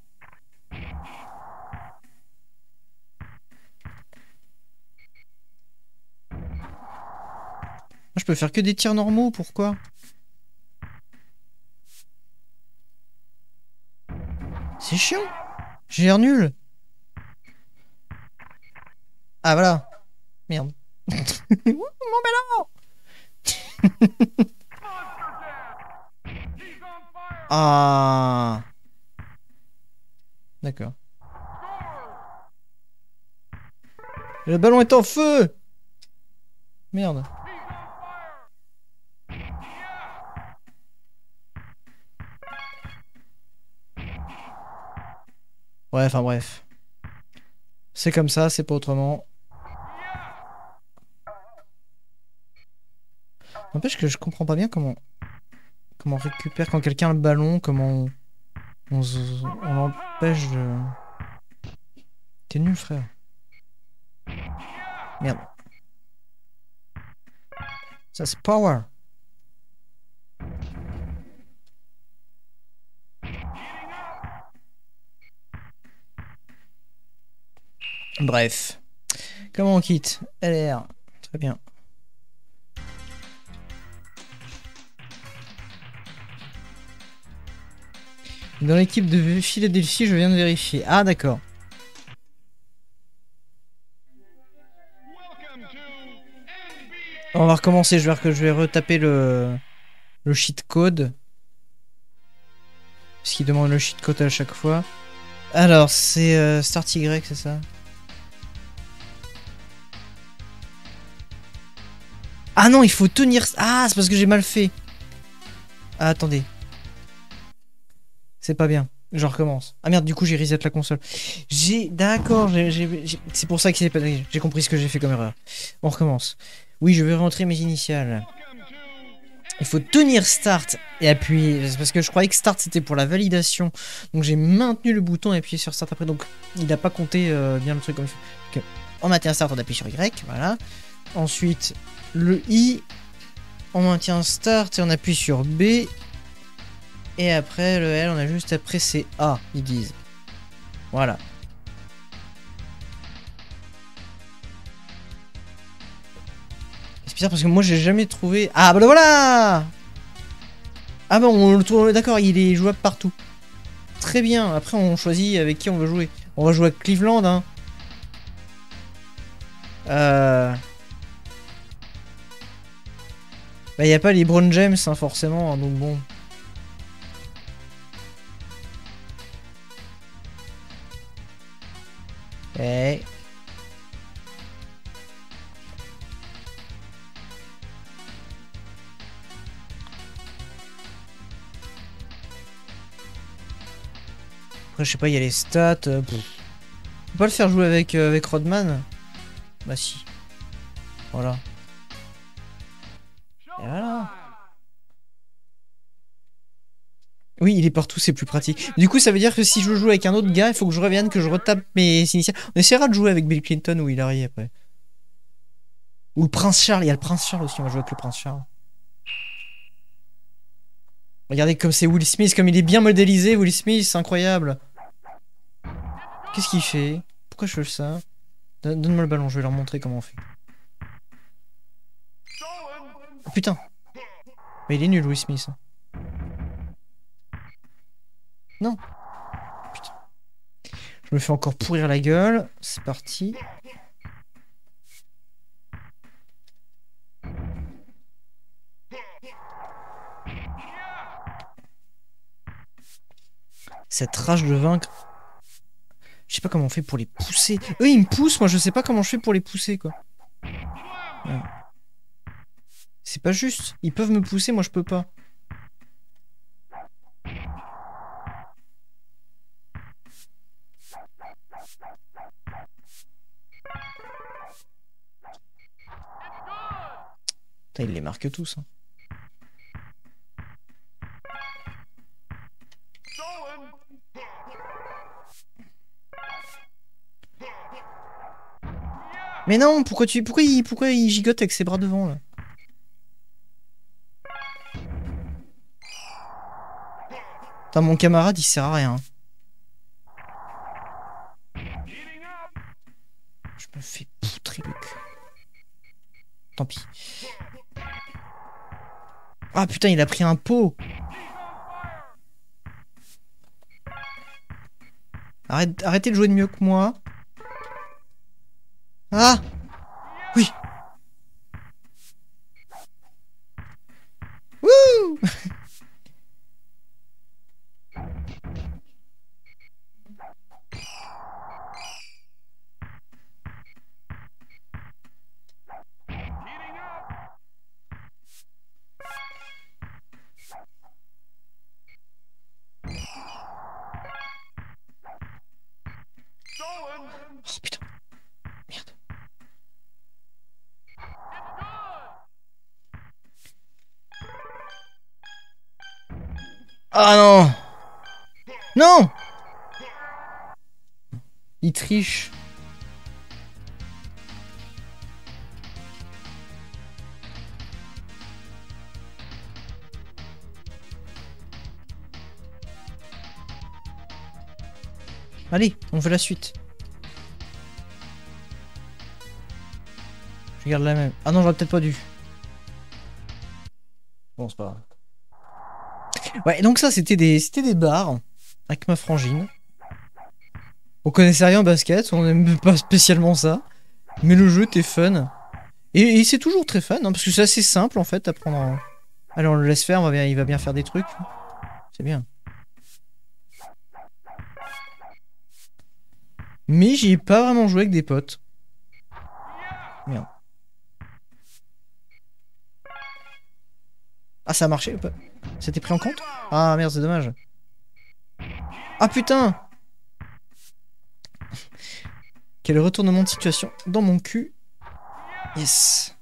Je peux faire que des tirs normaux, pourquoi? C'est chiant! J'ai l'air nul! Ah voilà. Merde. Mon ballon Ah D'accord. Le ballon est en feu Merde. Ouais, enfin bref. C'est comme ça, c'est pas autrement. N'empêche que je comprends pas bien comment comment on récupère quand quelqu'un a le ballon, comment on, on, l'empêche de... T'es nul frère. Merde. Ça c'est power. Bref. Comment on quitte? LR. Très bien. Dans l'équipe de Philadelphie, je viens de vérifier. Ah, d'accord. On va recommencer. Je vais, que je vais retaper le, le cheat code. Parce qu'il demande le cheat code à chaque fois. Alors, c'est euh, Start Y, c'est ça? Ah non, il faut tenir. Ah, c'est parce que j'ai mal fait. Ah, attendez. C'est pas bien. Je recommence. Ah merde, du coup j'ai reset la console. J'ai. D'accord, c'est pour ça s'est pas. J'ai compris ce que j'ai fait comme erreur. On recommence. Oui, je vais rentrer mes initiales. Il faut tenir Start et appuyer. Parce que je croyais que Start c'était pour la validation. Donc j'ai maintenu le bouton et appuyé sur Start après. Donc il n'a pas compté euh, bien le truc comme il on maintient Start, on appuie sur Y. Voilà. Ensuite, le I. On maintient Start et on appuie sur B. Et après, le L, on a juste après, c'est A, ils disent. Voilà. C'est bizarre parce que moi, j'ai jamais trouvé... Ah, bah voilà Ah bah, on le tourne... D'accord, il est jouable partout. Très bien. Après, on choisit avec qui on veut jouer. On va jouer avec Cleveland, hein. Euh... Bah, a pas les Brown James, hein, forcément, hein, donc bon... Après, je sais pas, il y a les stats. euh. On peut pas le faire jouer avec, euh, avec Rodman? Bah si. Voilà. Et voilà. Oui, il est partout, c'est plus pratique. Du coup, ça veut dire que si je joue avec un autre gars, il faut que je revienne, que je retape mes initiales. On essaiera de jouer avec Bill Clinton ou Hillary après. Ou le Prince Charles, il y a le Prince Charles aussi, on va jouer avec le Prince Charles. Regardez comme c'est Will Smith, comme il est bien modélisé, Will Smith, c'est incroyable. Qu'est-ce qu'il fait? Pourquoi je fais ça? Donne- Donne-moi le ballon, je vais leur montrer comment on fait. Oh, putain Mais il est nul, Will Smith. Non Putain. Je me fais encore pourrir la gueule. C'est parti. Cette rage de vaincre. Je sais pas comment on fait pour les pousser. Eux, ils me poussent, moi je sais pas comment je fais pour les pousser, quoi. Ouais. C'est pas juste. Ils peuvent me pousser, moi je peux pas. Ils les marquent tous. hein. Mais non, pourquoi tu, pourquoi il, pourquoi il gigote avec ses bras devant là? Putain, mon camarade, il sert à rien. Je me fais poutrer le cul. Tant pis. Ah putain, il a pris un pot. Arrête, arrêtez de jouer de mieux que moi. Ah Oui Wouh Ah non Non Il triche. Allez, on fait la suite. Je garde la même. Ah non, j'aurais peut-être pas dû. Bon, c'est pas grave. Ouais, donc ça, c'était des, c'était des bars avec ma frangine. On connaissait rien en basket, on n'aime pas spécialement ça. Mais le jeu était fun. Et, c'est toujours très fun, hein, parce que c'est assez simple en fait à prendre en... Allez, on le laisse faire, il va bien faire des trucs. C'est bien. Mais j'y ai pas vraiment joué avec des potes. Merde. Ah, ça a marché ou pas? C'était pris en compte? Ah merde, c'est dommage. Ah putain Quel retournement de situation dans mon cul. Yes.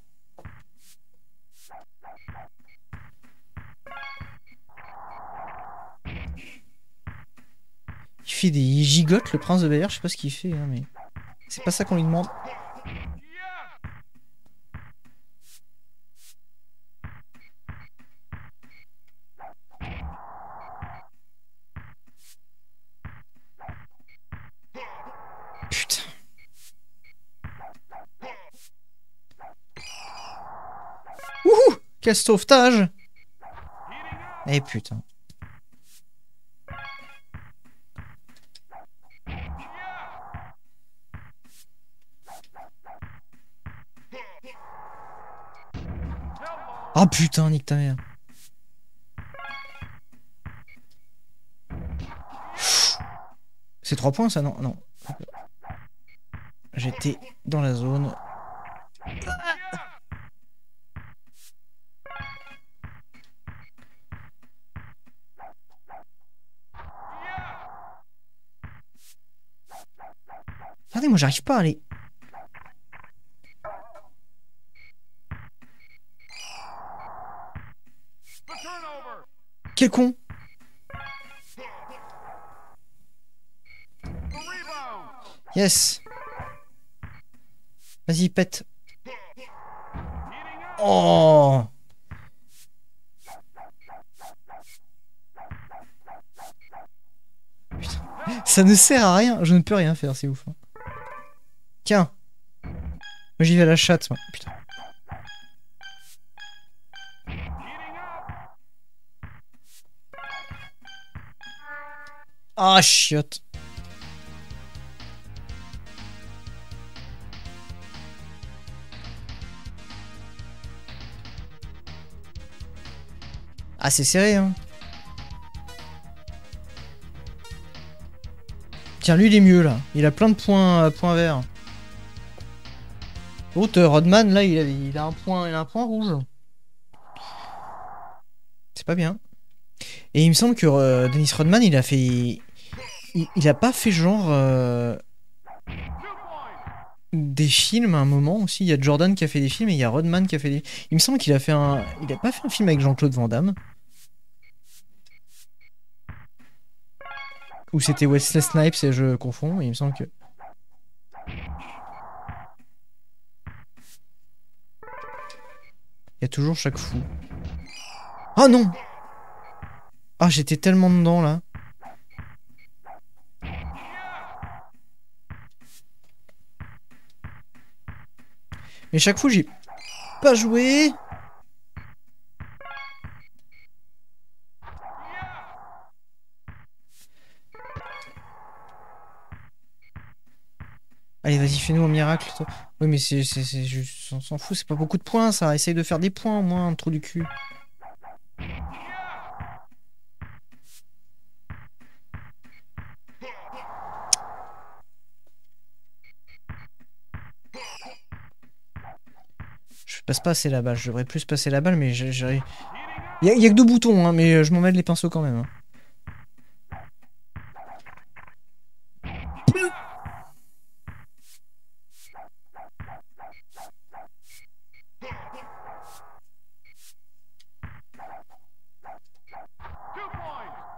Il fait des il gigote le prince de Bel je sais pas ce qu'il fait, hein, mais c'est pas ça qu'on lui demande. Putain. Wouhou Quel sauvetage Eh putain. Ah putain, nique ta mère. C'est 3 points ça Non, non. J'étais dans la zone. Regardez, moi j'arrive pas à aller. Quel con Yes Vas-y, pète. Oh Putain. Ça ne sert à rien, je ne peux rien faire, c'est ouf. Tiens. Moi j'y vais à la chatte, moi. Putain. Ah, chiotte. Ah, c'est serré, hein. Tiens, lui, il est mieux, là. Il a plein de points, euh, points verts. L'autre, Rodman, là, il a, un point, rouge. C'est pas bien. Et il me semble que euh, Dennis Rodman, il a fait... Il, a pas fait genre... euh, des films à un moment aussi. Il y a Jordan qui a fait des films et il y a Rodman qui a fait des... Il me semble qu'il a fait un... Il a pas fait un film avec Jean-Claude Van Damme. Ou c'était Wesley Snipes et je confonds. Il me semble que... Il y a toujours chaque fou. Ah non Ah j'étais tellement dedans là. Mais chaque fois j'ai pas joué. Allez, vas-y, fais-nous un miracle, toi. Oui, mais c'est, on s'en fout, c'est pas beaucoup de points, ça. Essaye de faire des points, au moins, un trou du cul. Je passe pas assez la balle, je devrais plus passer la balle, mais j'ai... il y a que deux boutons, hein, mais euh, je m'en mêle les pinceaux quand même. hein.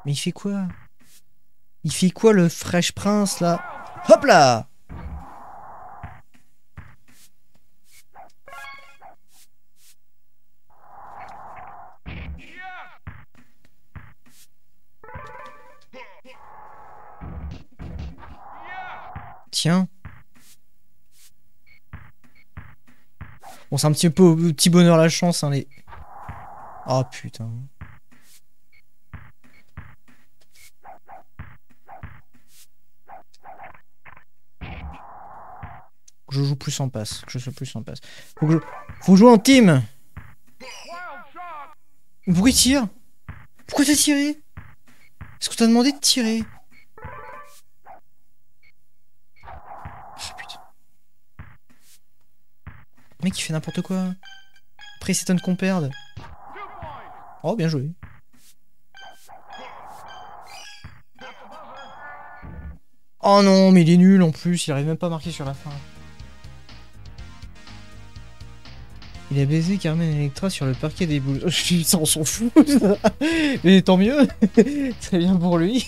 Mais il fait quoi? Il fait quoi le Fresh Prince là? Hop là Tiens. Bon, c'est un petit peu petit bonheur la chance, hein, les. Oh putain. Que je joue plus en passe, que je sois plus en passe. Faut, que je- Faut jouer en team Pourquoi il tire? Pourquoi t'as tiré? Est-ce que t'as demandé de tirer? Ah putain. Mec il fait n'importe quoi. Après il qu'on perde. Oh bien joué. Oh non mais il est nul en plus, il arrive même pas à marquer sur la fin. Il a baisé Carmen Electra sur le parquet des boules. Dis ça, on s'en fout. Mais tant mieux. Très bien pour lui.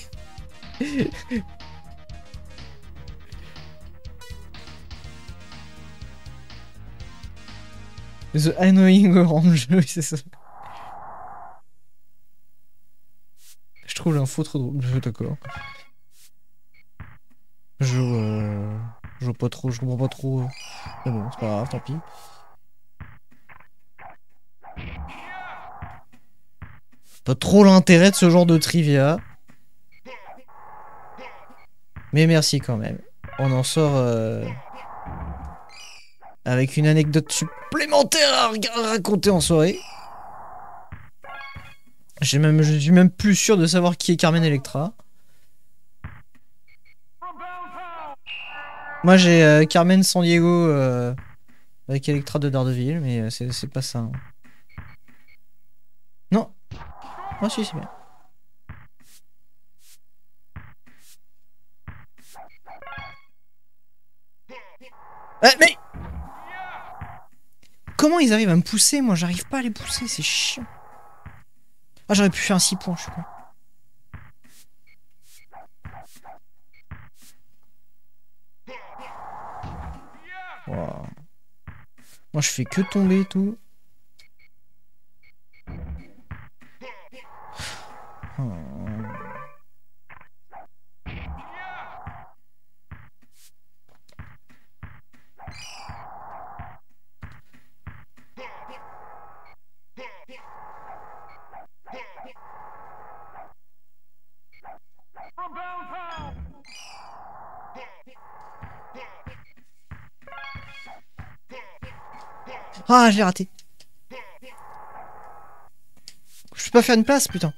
The Annoying Orange, oui, c'est ça. Je trouve l'info trop drôle. D'accord. Je euh... je joue pas trop, je comprends pas trop. Mais bon, c'est pas grave, tant pis. Trop l'intérêt de ce genre de trivia. Mais merci quand même. On en sort euh, avec une anecdote supplémentaire à raconter en soirée. J'ai même, je suis même plus sûr de savoir qui est Carmen Electra. Moi j'ai euh, Carmen San Diego euh, avec Electra de Daredevil, mais c'est c'est pas ça. hein. Ah si, c'est bien. Eh, mais Comment ils arrivent à me pousser Moi, j'arrive pas à les pousser, c'est chiant. Ah, j'aurais pu faire un 6 points, je suis con. Wow. Moi, je fais que tomber et tout. Ah, je l'ai raté. Je peux pas faire une place, putain.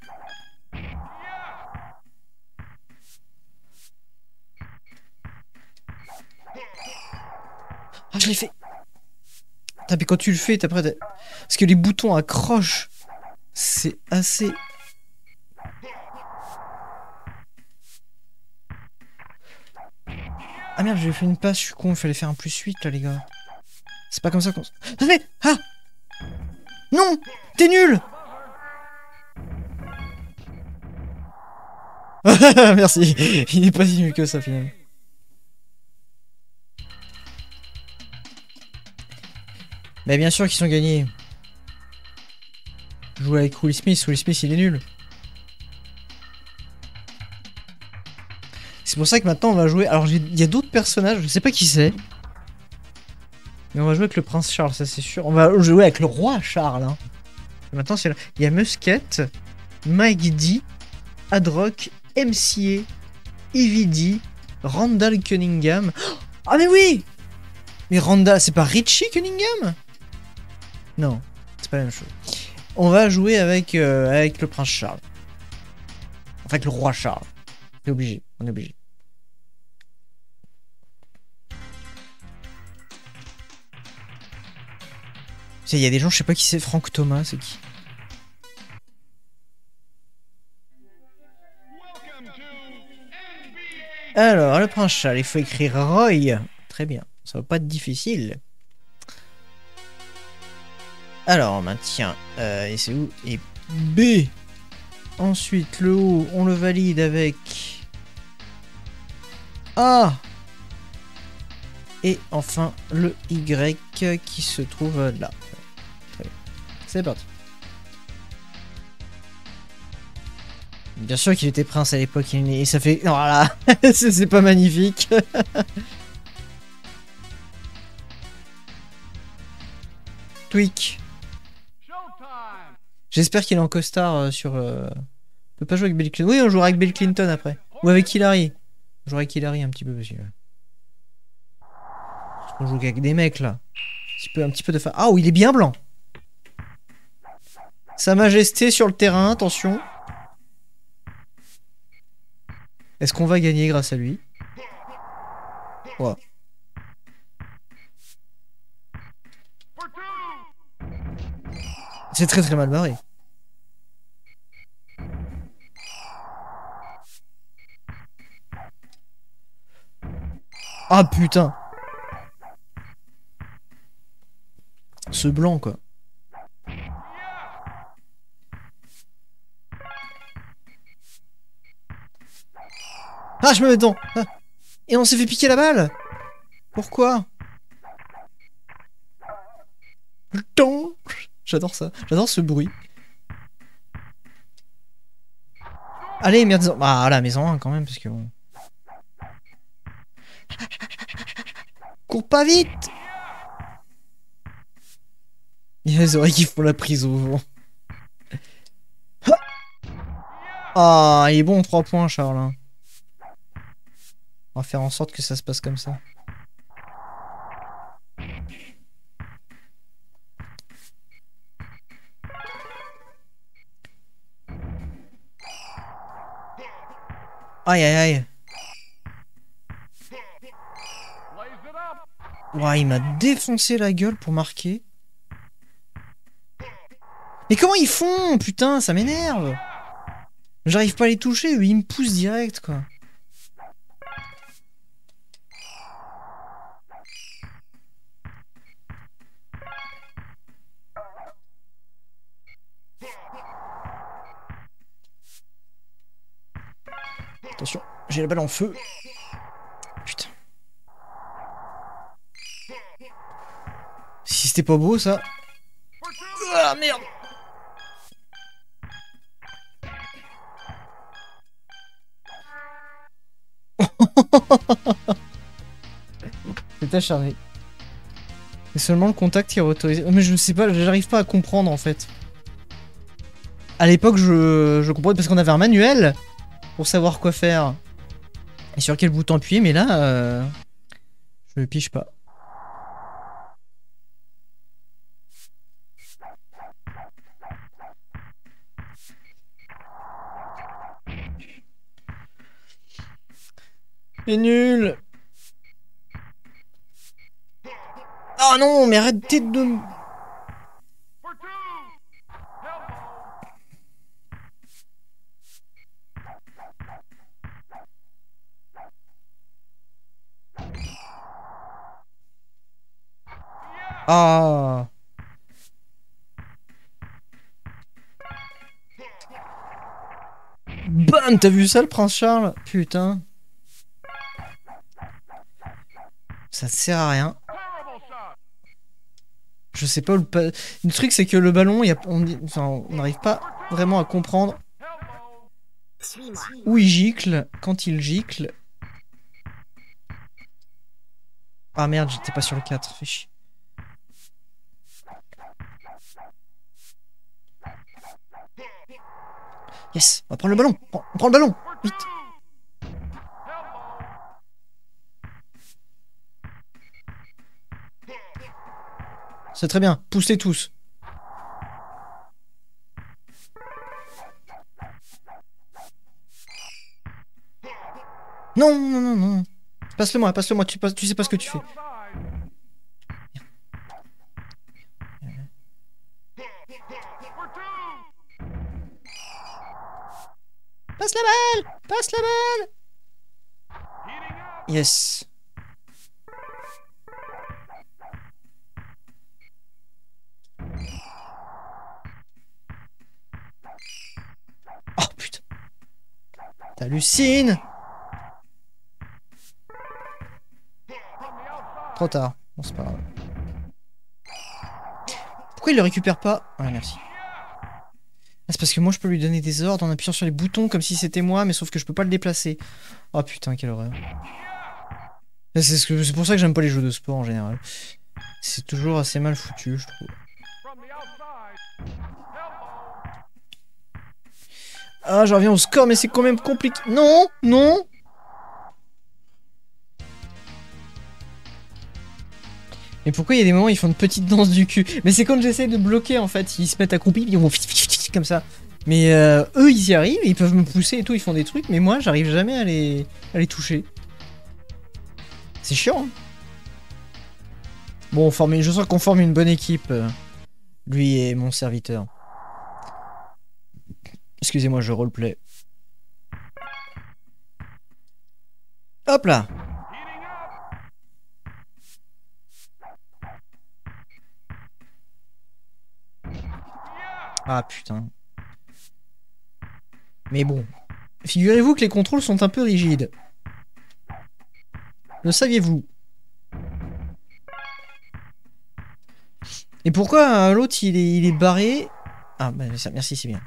Ah, je l'ai fait. Putain, mais quand tu le fais, t'as prêt. Parce que les boutons accrochent. C'est assez. Ah merde, j'ai fait une passe, je suis con, il fallait faire un plus 8 là, les gars. C'est pas comme ça qu'on. Ah mais Ah Non T'es nul Merci. Il est pas si nul que ça finalement. Mais bien sûr qu'ils sont gagnés. Jouer avec Will Smith, Will Smith il est nul. C'est pour ça que maintenant on va jouer. Alors il y a d'autres personnages, je sais pas qui c'est. Mais on va jouer avec le prince Charles, ça c'est sûr. On va jouer avec le roi Charles. Hein. Maintenant c'est là. Il y a Musket, Mike D, Adrock, MCA, EVD, Randall Cunningham. Ah mais oui Mais Randall, c'est pas Richie Cunningham? Non, c'est pas la même chose. On va jouer avec, euh, avec le prince Charles. Enfin, avec le roi Charles. C'est obligé, on est obligé. Il y a des gens, je sais pas qui c'est, Franck Thomas, c'est qui Alors, le prince Charles, il faut écrire Roy. Très bien, ça va pas être difficile. Alors, on maintient. Euh, et c'est où Et B. Ensuite, le haut, on le valide avec A. Et enfin, le Y qui se trouve là. C'est parti. Bien sûr qu'il était prince à l'époque, et ça fait... Voilà, c'est pas magnifique. Tweak. J'espère qu'il est en costard euh, sur... Euh... On peut pas jouer avec Bill Clinton. Oui, on jouera avec Bill Clinton après. Ou avec Hillary. On jouera avec Hillary un petit peu, monsieur. On joue avec des mecs, là. Un petit peu, un petit de... Ah, oh, il est bien blanc. Sa Majesté sur le terrain, attention. Est-ce qu'on va gagner grâce à lui? C'est très très mal barré. Ah putain Ce blanc quoi. Ah je me mets dedans ah. Et on s'est fait piquer la balle Pourquoi? J'adore ça. J'adore ce bruit. Allez, merde. Ah, la maison 1 quand même, parce que bon. Cours pas vite Il y a les oreilles qui font la prise au vent. Ah, il est bon 3 points, Charles. On va faire en sorte que ça se passe comme ça. Aïe aïe aïe. Ouais, il m'a défoncé la gueule pour marquer. Mais comment ils font Putain, ça m'énerve. J'arrive pas à les toucher, ils me poussent direct, quoi. Attention, j'ai la balle en feu. Putain. Si c'était pas beau ça. Ah merde C'est acharné. C'est seulement le contact qui est autorisé. Mais je ne sais pas, j'arrive pas à comprendre en fait. À l'époque, je, je comprenais parce qu'on avait un manuel pour savoir quoi faire et sur quel bouton appuyer, mais là, euh, je le piche pas. C'est nul Oh non, mais arrêtez de... Ah Bam T'as vu ça le prince Charles? Putain. Ça sert à rien. Je sais pas où le... Le truc c'est que le ballon, on n'arrive pas vraiment à comprendre où il gicle, quand il gicle. Ah merde, j'étais pas sur le 4, fais chier. Yes, on va prendre le ballon. On prend le ballon. Vite. C'est très bien. Poussez tous. Non, non, non, non. Passe-le-moi, passe-le-moi. Tu, tu sais pas ce que tu fais. Yes. Oh putain. T'hallucines Trop tard. Bon, c'est pas grave. Pourquoi il le récupère pas? Ouais, merci. Ah, c'est parce que moi je peux lui donner des ordres en appuyant sur les boutons comme si c'était moi, mais sauf que je peux pas le déplacer. Oh putain, quelle horreur. C'est pour ça que j'aime pas les jeux de sport en général. C'est toujours assez mal foutu, je trouve. Ah, je reviens au score, mais c'est quand même compliqué. Non, non. Mais pourquoi il y a des moments où ils font une petite danse du cul? Mais c'est quand j'essaie de bloquer en fait, ils se mettent accroupis, ils vont comme ça. Mais euh, eux, ils y arrivent, ils peuvent me pousser et tout, ils font des trucs, mais moi, j'arrive jamais à les, à les toucher. C'est chiant. Hein bon, forme, je sens qu'on forme une bonne équipe, euh, lui et mon serviteur. Excusez-moi, je roleplay. Hop là Ah putain. Mais bon. Figurez-vous que les contrôles sont un peu rigides. Le saviez-vous? Et pourquoi l'autre il est, barré? Ah bah merci c'est bien.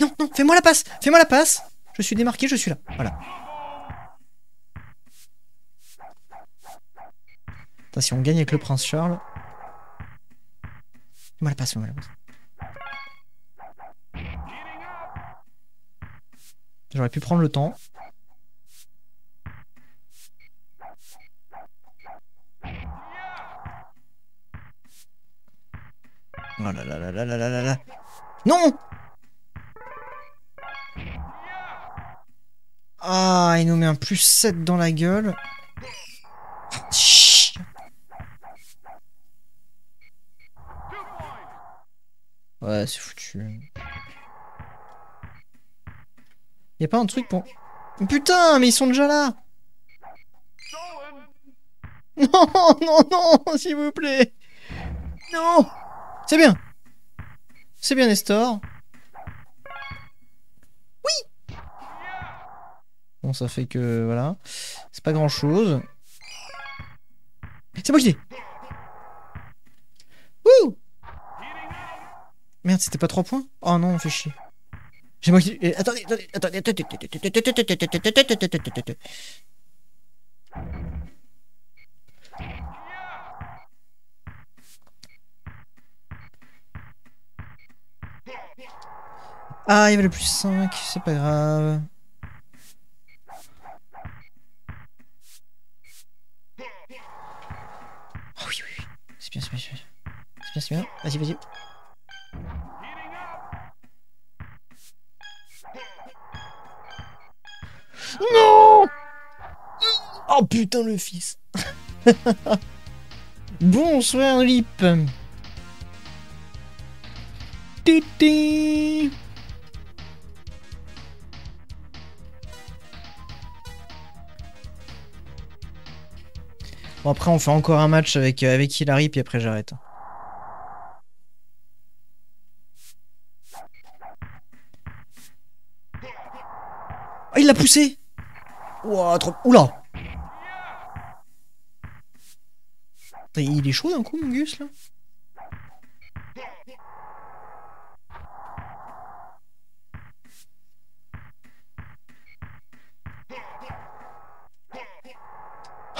Non, non, fais-moi la passe Fais-moi la passe Je suis démarqué, je suis là. Voilà. Attention, on gagne avec le prince Charles. Passe, fais-moi la passe. J'aurais pu prendre le temps. Oh là là là là là là là Non Ah, il nous met un plus 7 dans la gueule. Ouais, c'est foutu. Y'a pas un truc pour... Putain, mais ils sont déjà là Non, non, non, s'il vous plaît Non C'est bien C'est bien, Nestor. Oui ça fait que voilà. C'est pas grand chose. C'est moi qui dis Wouh Merde, c'était pas 3 points Oh non, on fait chier. J'ai moi qui. Attendez, attendez, attendez, attendez. Ah, il y avait le plus 5, c'est pas grave. Oh oui, oui, oui. C'est bien, c'est bien, c'est bien. C'est bien, c'est bien. Vas-y, vas-y. Non Oh putain, le fils. Bonsoir, Lip. Titi Bon après on fait encore un match avec, euh, Hilary puis après j'arrête. Il l'a poussé. Ouah, trop... Oula. Il est chaud d'un coup mon Gus là.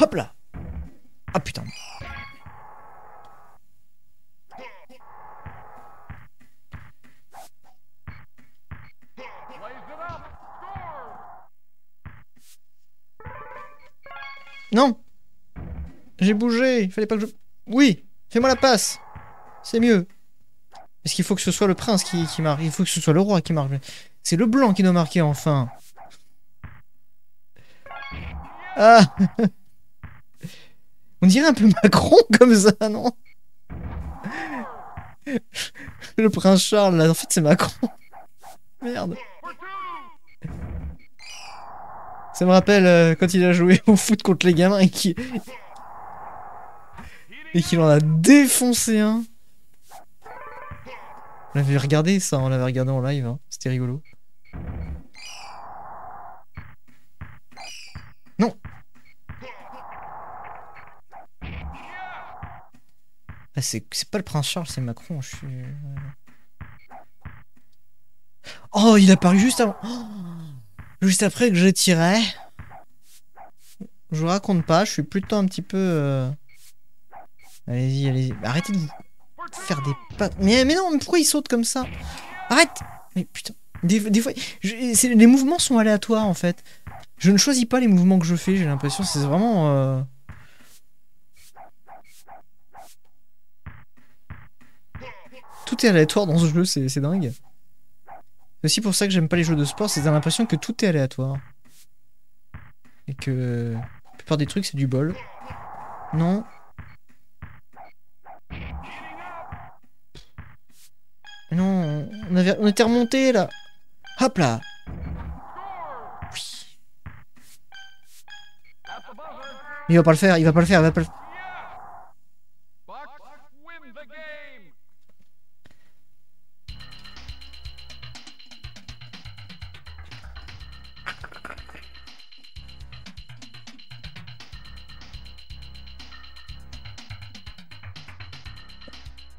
Hop là. Ah putain Non. J'ai bougé, il fallait pas que je... Oui Fais-moi la passe. C'est mieux. Est-ce qu'il faut que ce soit le prince qui, qui marque? Il faut que ce soit le roi qui marque. C'est le blanc qui doit marquer enfin. Ah. On dirait un peu Macron comme ça, non? Le prince Charles, là, en fait, c'est Macron. Merde. Ça me rappelle euh, quand il a joué au foot contre les gamins et qui et qu'il en a défoncé un. On l'avait regardé ça, on l'avait regardé en live, hein. c'était rigolo. Non ah, C'est pas le prince Charles, c'est Macron, je suis... Oh, il a apparu juste avant... Oh Juste après que je tirais. Je vous raconte pas, je suis plutôt un petit peu... euh, Allez-y, allez-y. Arrêtez de faire des pattes. Mais, non, mais pourquoi il saute comme ça? Arrête Mais putain. Des, fois, les mouvements sont aléatoires en fait. Je ne choisis pas les mouvements que je fais, j'ai l'impression. C'est vraiment... euh, Tout est aléatoire dans ce jeu, c'est dingue. C'est aussi pour ça que j'aime pas les jeux de sport, c'est l'impression que tout est aléatoire. Et que la plupart des trucs c'est du bol. Non. Non, on, était remonté là. Hop là. Il va pas le faire, il va pas le faire, il va pas le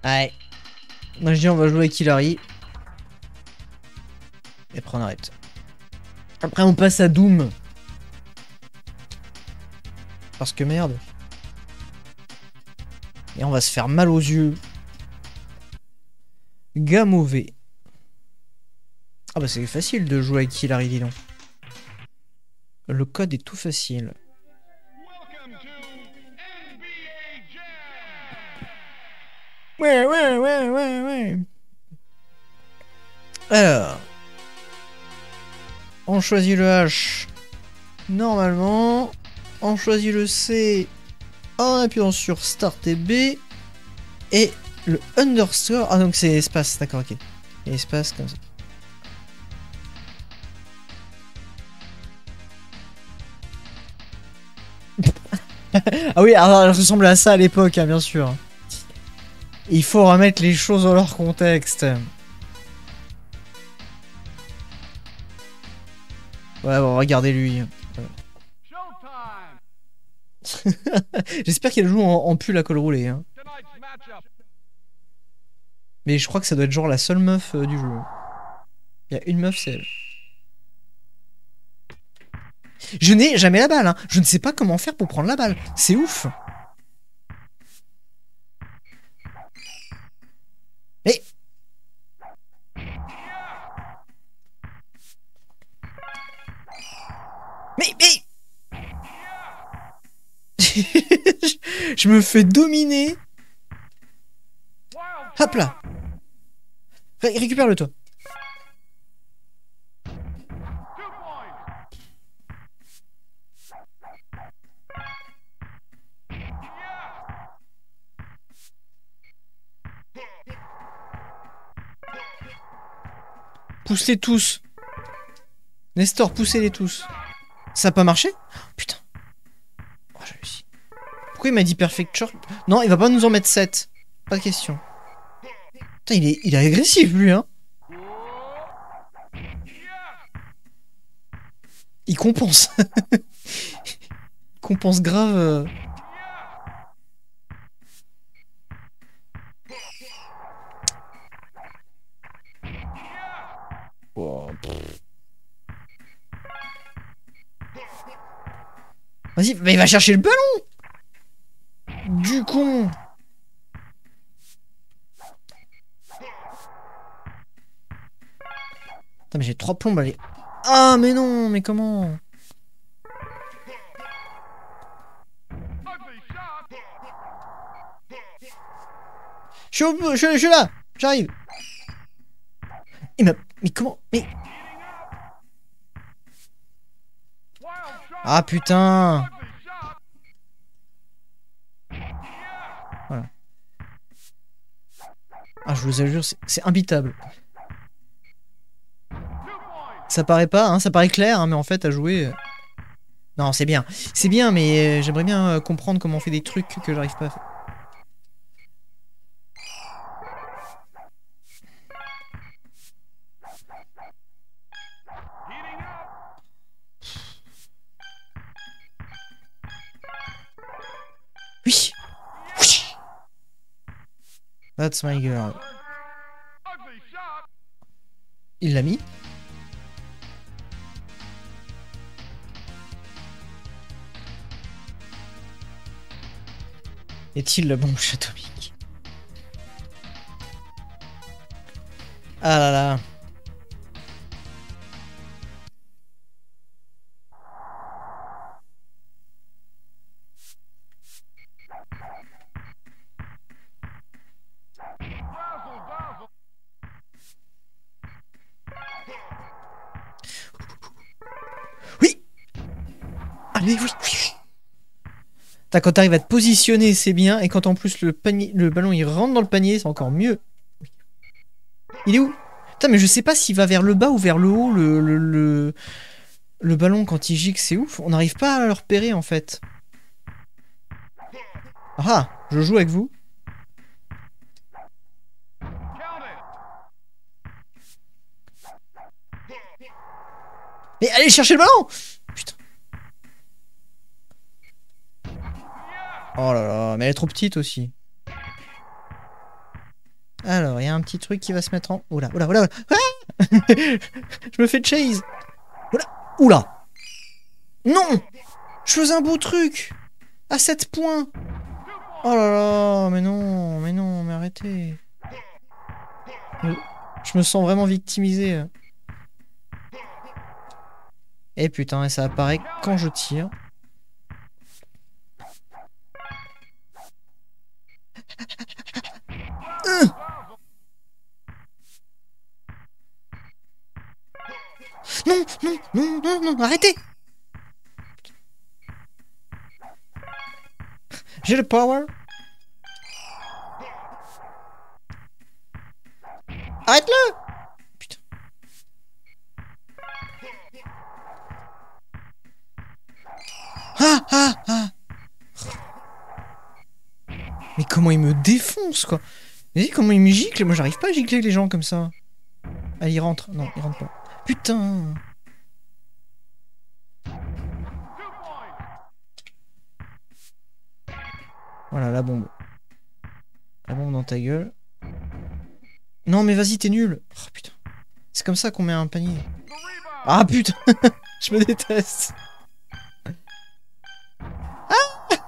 Moi je dis on va jouer avec Hilary. Et après on arrête. Après on passe à Doom. Parce que merde. Et on va se faire mal aux yeux. Gars mauvais. Ah bah c'est facile de jouer avec Hilary, dis. Le code est tout facile. Ouais, ouais, ouais, ouais, ouais. Alors. On choisit le H. Normalement. On choisit le C. En appuyant sur Start et B. Et le underscore. Ah, donc c'est espace, d'accord, ok. Espace comme ça. ah oui, alors elle ressemblait à ça à l'époque, hein, bien sûr. Il faut remettre les choses dans leur contexte. Ouais, bon, regardez lui. J'espère qu'elle joue en, en pull à col roulé. Hein. Mais je crois que ça doit être genre la seule meuf euh, du jeu. Il y a une meuf, c'est elle. Je n'ai jamais la balle. Hein. Je ne sais pas comment faire pour prendre la balle. C'est ouf. Mais... Mais... je me fais dominer. Hop là. Ré Récupère-le toi. Pousse-les tous. Nestor, poussez-les tous. Ça a pas marché? Putain. Oh, réussi. Pourquoi il m'a dit perfect short? Non, il va pas nous en mettre 7. Pas de question. Putain, il est, il est agressif, lui, hein Il compense. il compense grave. Euh. Vas-y, mais il va chercher le ballon. Du con Putain, mais j'ai trois plombes, allez. Ah, mais non, mais comment? Je suis, là J'arrive. Il m'a... Mais comment Mais... Ah putain Voilà. Ah je vous assure, c'est imbitable. Ça paraît pas, hein, ça paraît clair, hein, mais en fait à jouer... Euh, non, c'est bien. C'est bien, mais euh, j'aimerais bien euh, comprendre comment on fait des trucs que j'arrive pas à faire. That's my girl. Il l'a mis. Est-il le bon atomique Ah là là quand t'arrives à te positionner, c'est bien. Et quand en plus le, panier, le ballon il rentre dans le panier, c'est encore mieux. Il est où? Putain, mais je sais pas s'il va vers le bas ou vers le haut, le, le, le, ballon quand il gigue, c'est ouf. On n'arrive pas à le repérer en fait. Ah, je joue avec vous. Mais allez chercher le ballon. Oh là là, mais elle est trop petite aussi. Alors, il y a un petit truc qui va se mettre en... Oula, oula, oula, ah Je me fais chase. Oula Oula. Non. Je faisais un beau truc. À 7 points. Oh là là, mais non, mais non, mais arrêtez. Je me sens vraiment victimisé. Et putain, ça apparaît quand je tire. Non, non, non, non, non, arrêtez J'ai le power. Arrête-le Ah, ah, ah Mais comment il me défonce, quoi Vas-y, comment il me gicle? Moi, j'arrive pas à gicler les gens comme ça. Allez, il rentre. Non, il rentre pas. Putain Voilà, la bombe. La bombe dans ta gueule. Non, mais vas-y, t'es nul. Oh putain. C'est comme ça qu'on met un panier. Ah putain Je me déteste.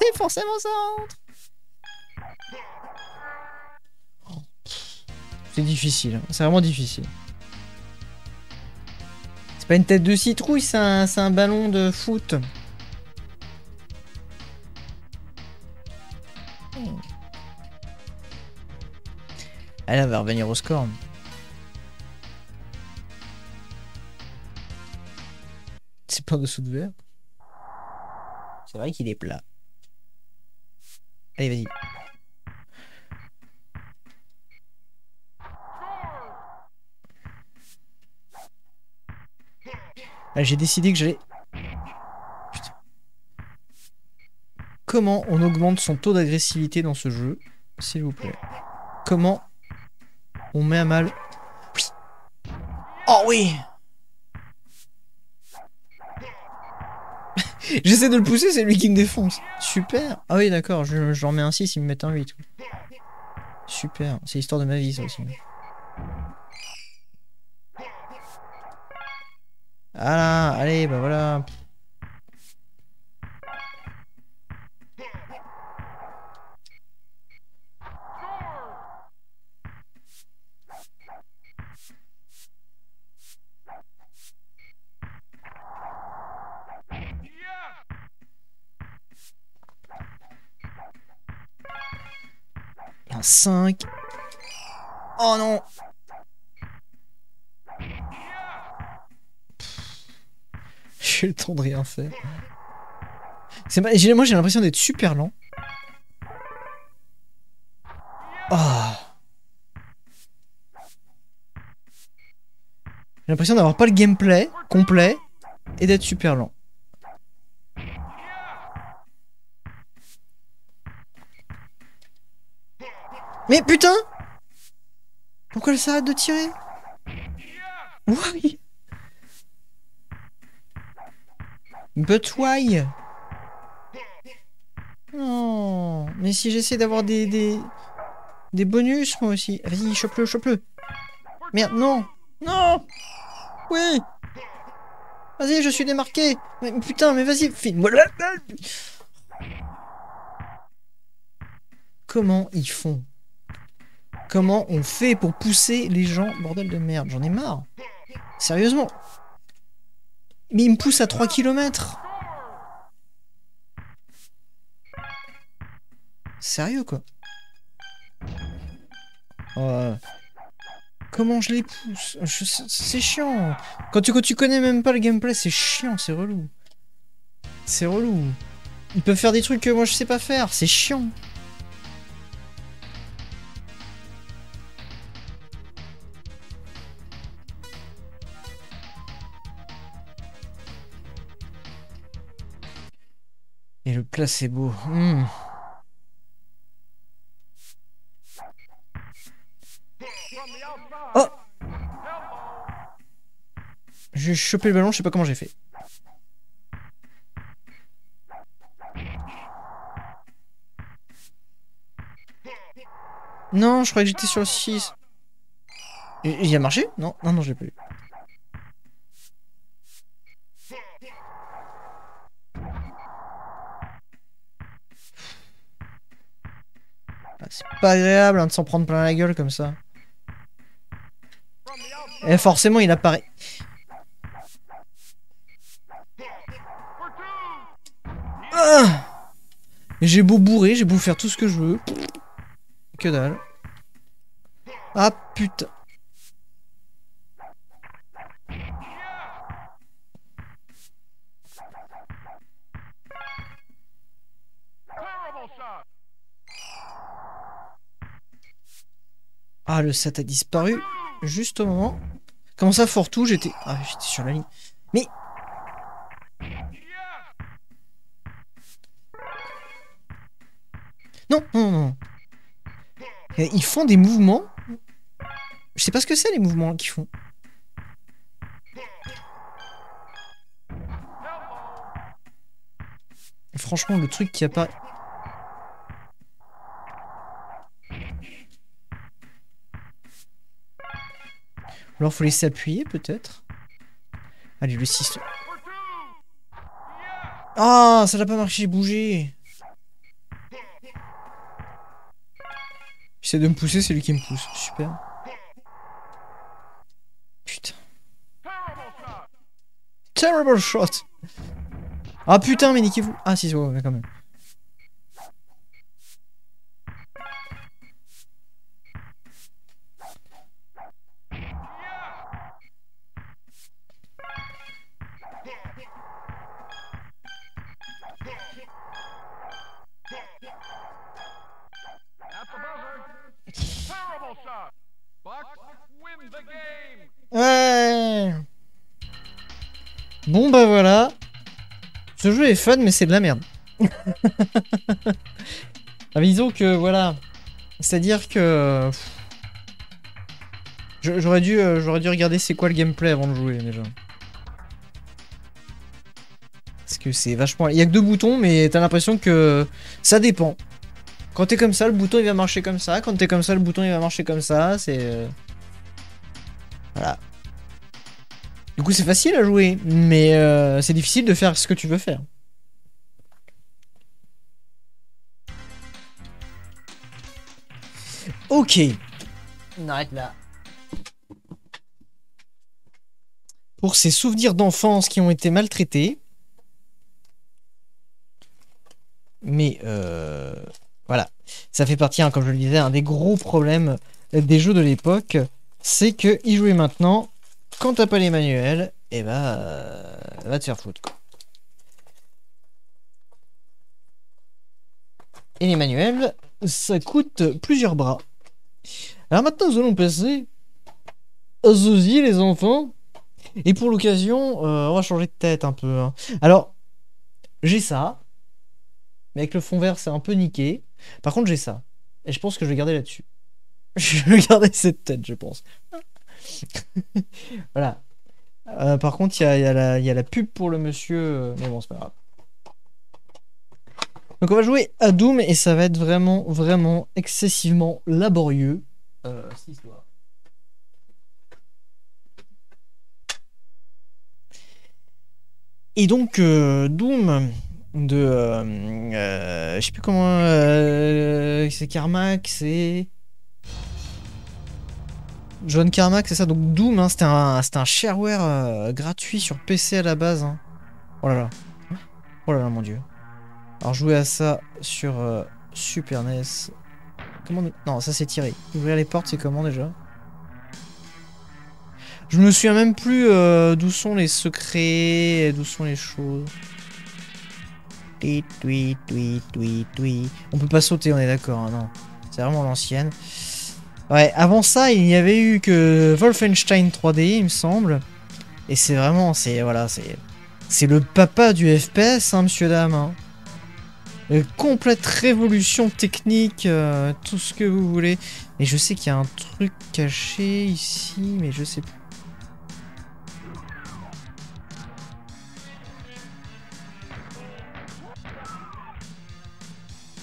Et forcément ça rentre Oh. C'est difficile, hein. c'est vraiment difficile. C'est pas une tête de citrouille, c'est un, ballon de foot. Elle va revenir au score. C'est pas dessous de verre. C'est vrai qu'il est plat. Allez, vas-y. Là, J'ai décidé que j'allais... Comment on augmente son taux d'agressivité dans ce jeu S'il vous plaît? Comment on met à mal... Oh oui J'essaie de le pousser, c'est lui qui me défonce. Super. Ah oui, d'accord, je, je leur mets un 6, ils me mettent un 8. Super, c'est l'histoire de ma vie, ça aussi. Voilà, allez, bah voilà. Un 5. Oh non J'ai le temps de rien faire. Moi j'ai l'impression d'être super lent. Ah. J'ai l'impression d'avoir pas le gameplay complet et d'être super lent. Mais putain! Pourquoi elle s'arrête de tirer? Why? But why? Non Mais si j'essaie d'avoir des, des... Des bonus moi aussi. Vas-y, chope-le, chope-le. Merde, non. Non! Oui! Vas-y, je suis démarqué. Mais, Putain, mais vas-y, filme-moi la Comment ils font? Comment on fait pour pousser les gens Bordel de merde, j'en ai marre. Sérieusement. Mais il me pousse à 3 km. Sérieux quoi. Oh, Comment je les pousse? C'est chiant. Quand tu, quand tu connais même pas le gameplay, c'est chiant, c'est relou. C'est relou. Ils peuvent faire des trucs que moi je sais pas faire, c'est chiant. Et le placebo. hmm. Oh J'ai chopé le ballon, je sais pas comment j'ai fait. Non, je croyais que j'étais sur le 6. Il a marché? Non, non, non, je l'ai pas eu. C'est pas agréable hein, de s'en prendre plein la gueule comme ça. Et forcément, il apparaît. Ah j'ai beau bourrer, j'ai beau faire tout ce que je veux. Que dalle. Ah putain. Ah, le 7 a disparu juste au moment. Comment ça, fort tout J'étais. Ah, j'étais sur la ligne. Mais. Non, non, non. Et Ils font des mouvements. Je sais pas ce que c'est les mouvements qu'ils font. Franchement, le truc qui apparaît. Alors faut laisser appuyer peut-être. Allez, le 6. Ah, ça n'a pas marché, j'ai bougé. J'essaie de me pousser, c'est lui qui me pousse. Super. Putain. Terrible shot. Ah putain, mais niquez-vous. Ah si, ouais, ouais, quand même. Ouais. Bon bah voilà. Ce jeu est fun mais c'est de la merde. ah, disons que voilà. C'est-à-dire que... J'aurais dû, euh, j'aurais dû regarder c'est quoi le gameplay avant de jouer déjà. Parce que c'est vachement... Il y a que deux boutons mais t'as l'impression que ça dépend. Quand t'es comme ça, le bouton il va marcher comme ça. Quand t'es comme ça, le bouton il va marcher comme ça. C'est... Voilà. Du coup, c'est facile à jouer, mais euh, c'est difficile de faire ce que tu veux faire. Ok. On arrête là. Pour ces souvenirs d'enfance qui ont été maltraités. Mais euh, voilà. Ça fait partie, hein, comme je le disais, un des gros problèmes des jeux de l'époque c'est que y jouer maintenant, quand t'as pas les manuels, et eh bah, euh, va te faire foutre. Et les manuels, ça coûte plusieurs bras. Alors maintenant, nous allons passer aux Zozi, les enfants. Et pour l'occasion, euh, on va changer de tête un peu. Hein. Alors, j'ai ça. Mais avec le fond vert, c'est un peu niqué. Par contre, j'ai ça. Et je pense que je vais garder là-dessus. Je vais garder cette tête, je pense. voilà. Euh, par contre, il y a, la pub pour le monsieur. Euh, mais bon, c'est pas grave. Donc on va jouer à Doom et ça va être vraiment, vraiment excessivement laborieux. Euh, et donc Doom de... je sais plus comment... c'est Carmack, c'est... John Carmack, c'est ça. Donc Doom, hein, c'était un, un, shareware euh, gratuit sur PC à la base. Hein. Oh là là. Oh là là, mon dieu. Alors jouer à ça sur euh, Super NES. Comment... Non, ça c'est tiré. Ouvrir les portes, c'est comment déjà? Je me souviens même plus euh, d'où sont les secrets, d'où sont les choses. On peut pas sauter, on est d'accord, hein, non. C'est vraiment l'ancienne. Ouais, avant ça, il n'y avait eu que Wolfenstein 3D, il me semble. Et c'est vraiment, c'est voilà, c'est c'est le papa du FPS, hein, monsieur dame. Hein. Une complète révolution technique, euh, tout ce que vous voulez. Et je sais qu'il y a un truc caché ici, mais je sais plus.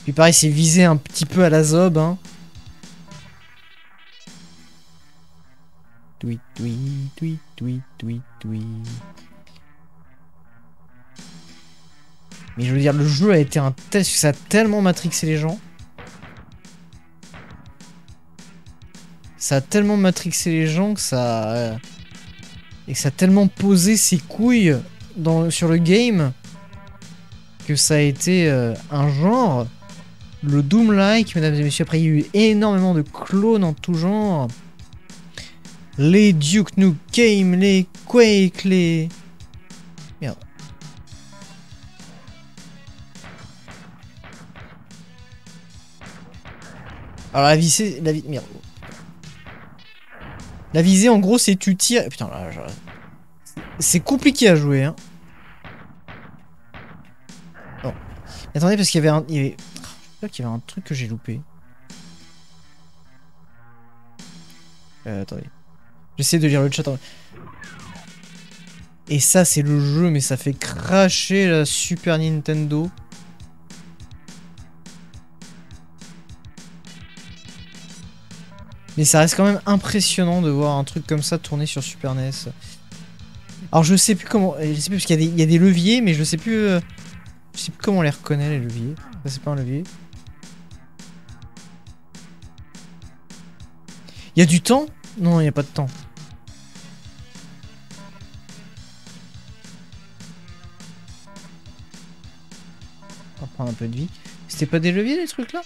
Puis pareil, c'est visé un petit peu à la zob, hein. Tweet, tweet, tweet, tweet, tweet, tweet. Mais je veux dire, le jeu a été un tel... Ça a tellement matrixé les gens. Ça a tellement matrixé les gens que ça... Euh, et que ça a tellement posé ses couilles sur le game que ça a été euh, un genre. Le Doom-like, mesdames et messieurs. Après, il y a eu énormément de clones en tout genre les Duke Nukem, les Quake, les... Merde. Alors la visée... La vie... Merde. La visée, en gros, c'est tu tires... Putain, là, C'est compliqué à jouer, hein. Bon. Attendez, parce qu'il y avait un... Il y avait... Je qu'il y avait un truc que j'ai loupé. Euh, attendez. J'essaie de lire le chat. Et ça, c'est le jeu, mais ça fait cracher la Super Nintendo. Mais ça reste quand même impressionnant de voir un truc comme ça tourner sur Super NES. Alors je sais plus comment... Je sais plus parce qu'il y, a des leviers, mais je sais plus... Euh, je sais plus comment on les reconnaît les leviers. Ça c'est pas un levier. Il y a du temps? Non, il n'y a pas de temps. Prendre un peu de vie. C'était pas des leviers les trucs là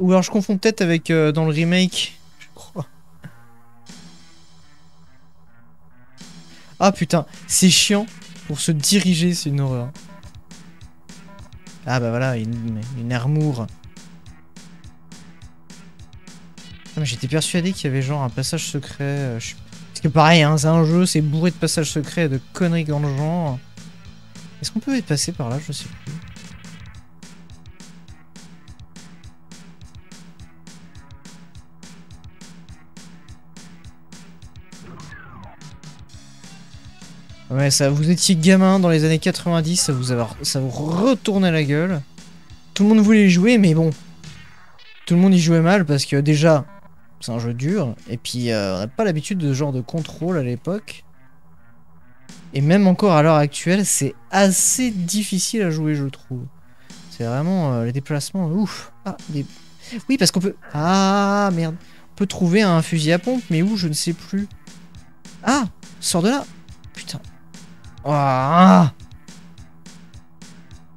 Ou alors je confonds peut-être avec euh, dans le remake, je crois. Ah putain, c'est chiant pour se diriger, c'est une horreur. Ah bah voilà, une, une armoure. Ah, j'étais persuadé qu'il y avait genre un passage secret. Euh, Parce que pareil, hein, c'est un jeu, c'est bourré de passages secrets et de conneries dans le genre. Est-ce qu'on peut être passé par là? Je sais plus. Ouais, ça, vous étiez gamin dans les années 90, ça vous, ça retournait la gueule. Tout le monde voulait jouer, mais bon. Tout le monde y jouait mal parce que déjà, c'est un jeu dur. Et puis, euh, on n'a pas l'habitude de ce genre de contrôle à l'époque. Et même encore à l'heure actuelle, c'est assez difficile à jouer, je trouve. C'est vraiment euh, les déplacements. Ouf. Ah, Oui, parce qu'on peut. Ah, merde. On peut trouver un fusil à pompe, mais où Je ne sais plus. Ah Sors de là Putain. Ah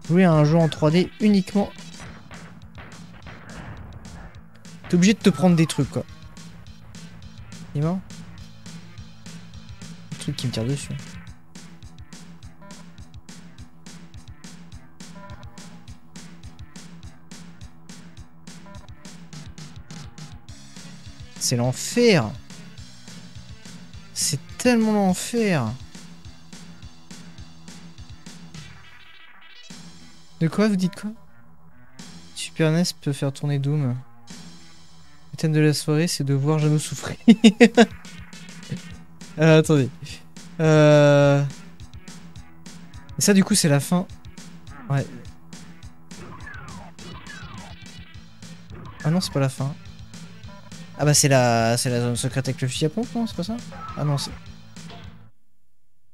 Jouer à un jeu en 3D uniquement. T'es obligé de te prendre des trucs, quoi. Il est truc qui me tire dessus. C'est l'enfer C'est tellement l'enfer De quoi Vous dites quoi? Super NES peut faire tourner Doom. Le thème de la soirée, c'est de voir Jeannot souffrir. euh, attendez. Euh... Et ça, du coup, c'est la fin. Ouais. Ah non, c'est pas la fin. Ah bah c'est la, c'est la zone secrète avec le fusil à pompe, non? C'est pas ça? Ah non, c'est...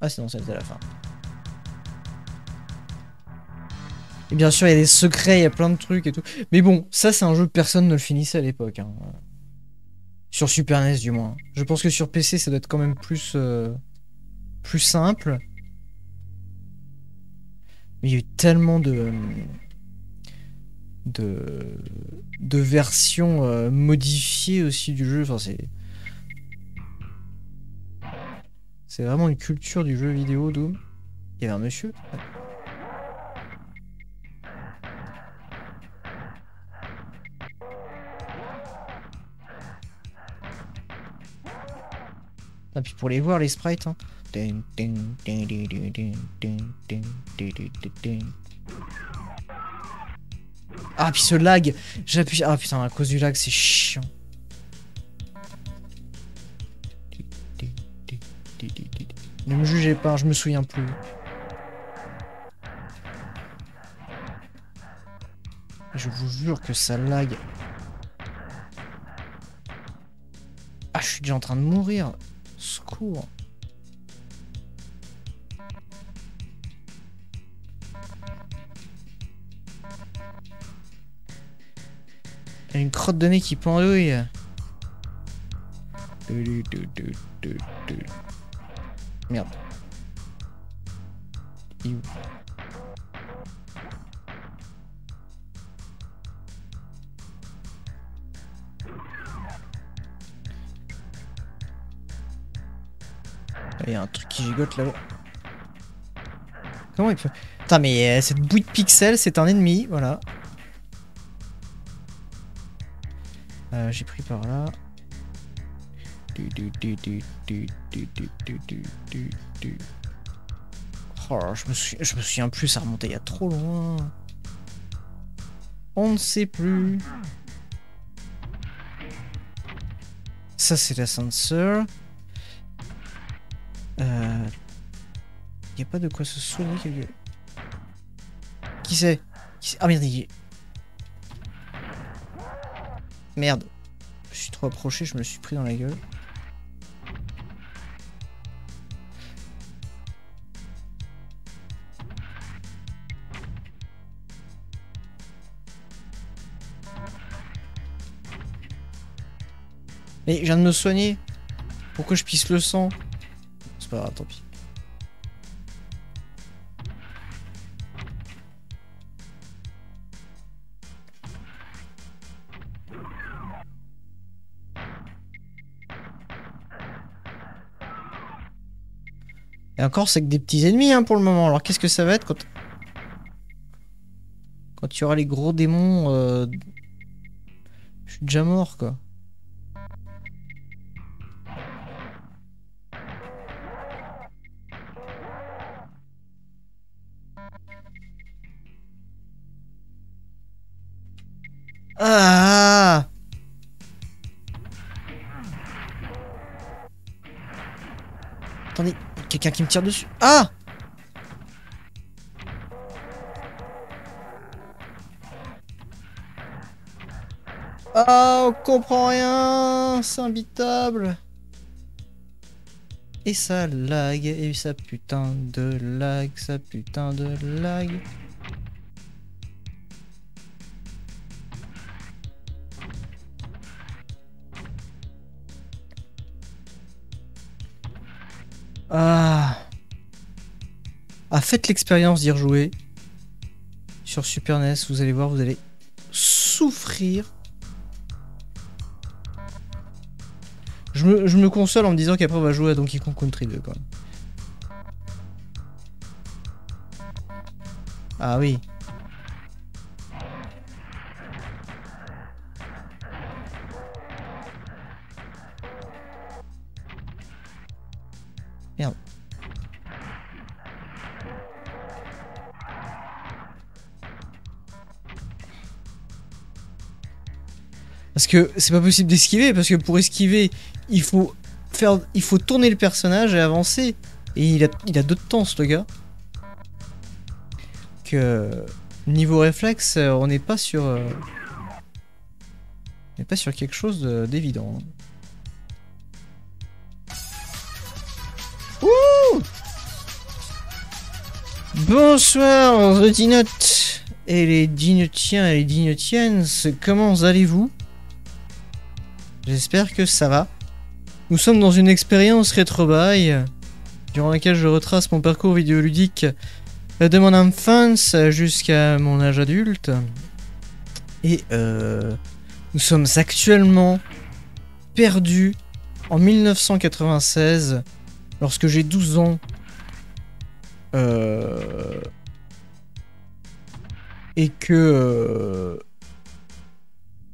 Ah sinon, c'était la fin. Bien sûr, il y a des secrets, il y a plein de trucs et tout. Mais bon, ça, c'est un jeu que personne ne le finissait à l'époque. Hein. Sur Super NES, du moins. Je pense que sur PC, ça doit être quand même plus, euh, plus simple. Mais il y a eu tellement de. de. de versions euh, modifiées aussi du jeu. Enfin, c'est. Vraiment une culture du jeu vidéo, Doom. Il y avait un monsieur. Puis pour les voir, les sprites. Hein. Ah, puis ce lag J'appuie... Ah putain, à cause du lag, c'est chiant. Ne me jugez pas, je me souviens plus. Je vous jure que ça lag. Ah, je suis déjà en train de mourir. A une crotte de nez qui pendouille. Merde. Y a un truc qui gigote là-haut. Comment il peut... Putain, mais euh, cette bouille de pixels, c'est un ennemi, voilà. Euh, J'ai pris par là. Oh, je me, suis, je me souviens plus, ça remontait il y a trop loin. On ne sait plus. Ça, c'est l'ascenseur. Y a pas de quoi se soigner quelque... Qui c'est Ah merde, il... Merde. me suis trop approché, je me suis pris dans la gueule. Mais je viens de me soigner. Pourquoi je pisse le sang C'est pas grave, tant pis. Encore, c'est que des petits ennemis hein, pour le moment. Alors qu'est-ce que ça va être quand... Quand tu auras les gros démons... euh, Je suis déjà mort, quoi. Qui me tire dessus. Ah Ah, on comprend rien, c'est imbitable. Et ça lag, et ça putain de lag, ça putain de lag. L'expérience d'y rejouer. Sur Super NES, vous allez voir, vous allez souffrir. Je me, je me console en me disant qu'après on va jouer à Donkey Kong Country 2 quand même. Ah oui. Parce que c'est pas possible d'esquiver, parce que pour esquiver, il faut faire, il faut tourner le personnage et avancer. Et il a, il a d'autres temps, ce gars. Que niveau réflexe, euh, on n'est pas sur, euh, on n'est pas sur quelque chose de- d'évident. Ouh Bonsoir, les dinotes et les dinotiens et les dinotiennes, comment allez-vous? J'espère que ça va. Nous sommes dans une expérience rétro-bail, durant laquelle je retrace mon parcours vidéoludique euh, de mon enfance jusqu'à mon âge adulte. Et euh, nous sommes actuellement perdus en 1996, lorsque j'ai 12 ans. Euh, et que euh,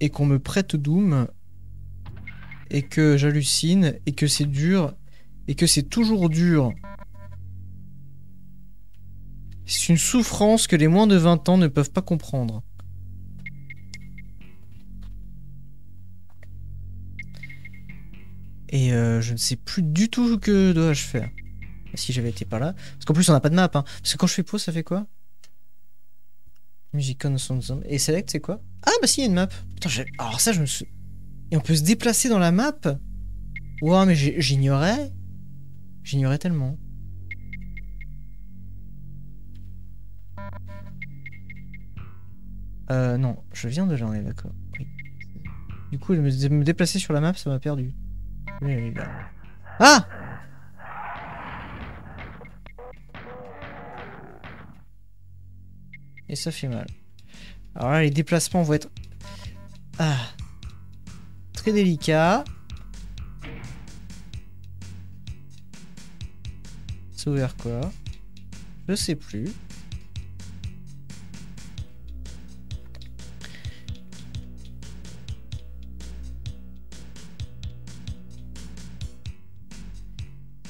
et qu'on me prête Doom et que j'hallucine et que c'est dur et que c'est toujours dur. C'est une souffrance que les moins de 20 ans ne peuvent pas comprendre. Et euh, je ne sais plus du tout que dois-je faire. Si j'avais été pas là. Parce qu'en plus on n'a pas de map. Hein. Parce que quand je fais pause, ça fait quoi? Music on Et Select, c'est quoi? Ah bah si, il y a une map. Putain, alors ça, je me suis... Et on peut se déplacer dans la map Ouah, mais j'ignorais. J'ignorais tellement. Euh, non, je viens de est d'accord. Du coup, me, me déplacer sur la map, ça m'a perdu. Là. Ah Et ça fait mal. Alors là, les déplacements vont être... Ah Très délicats. C'est quoi? Je sais plus.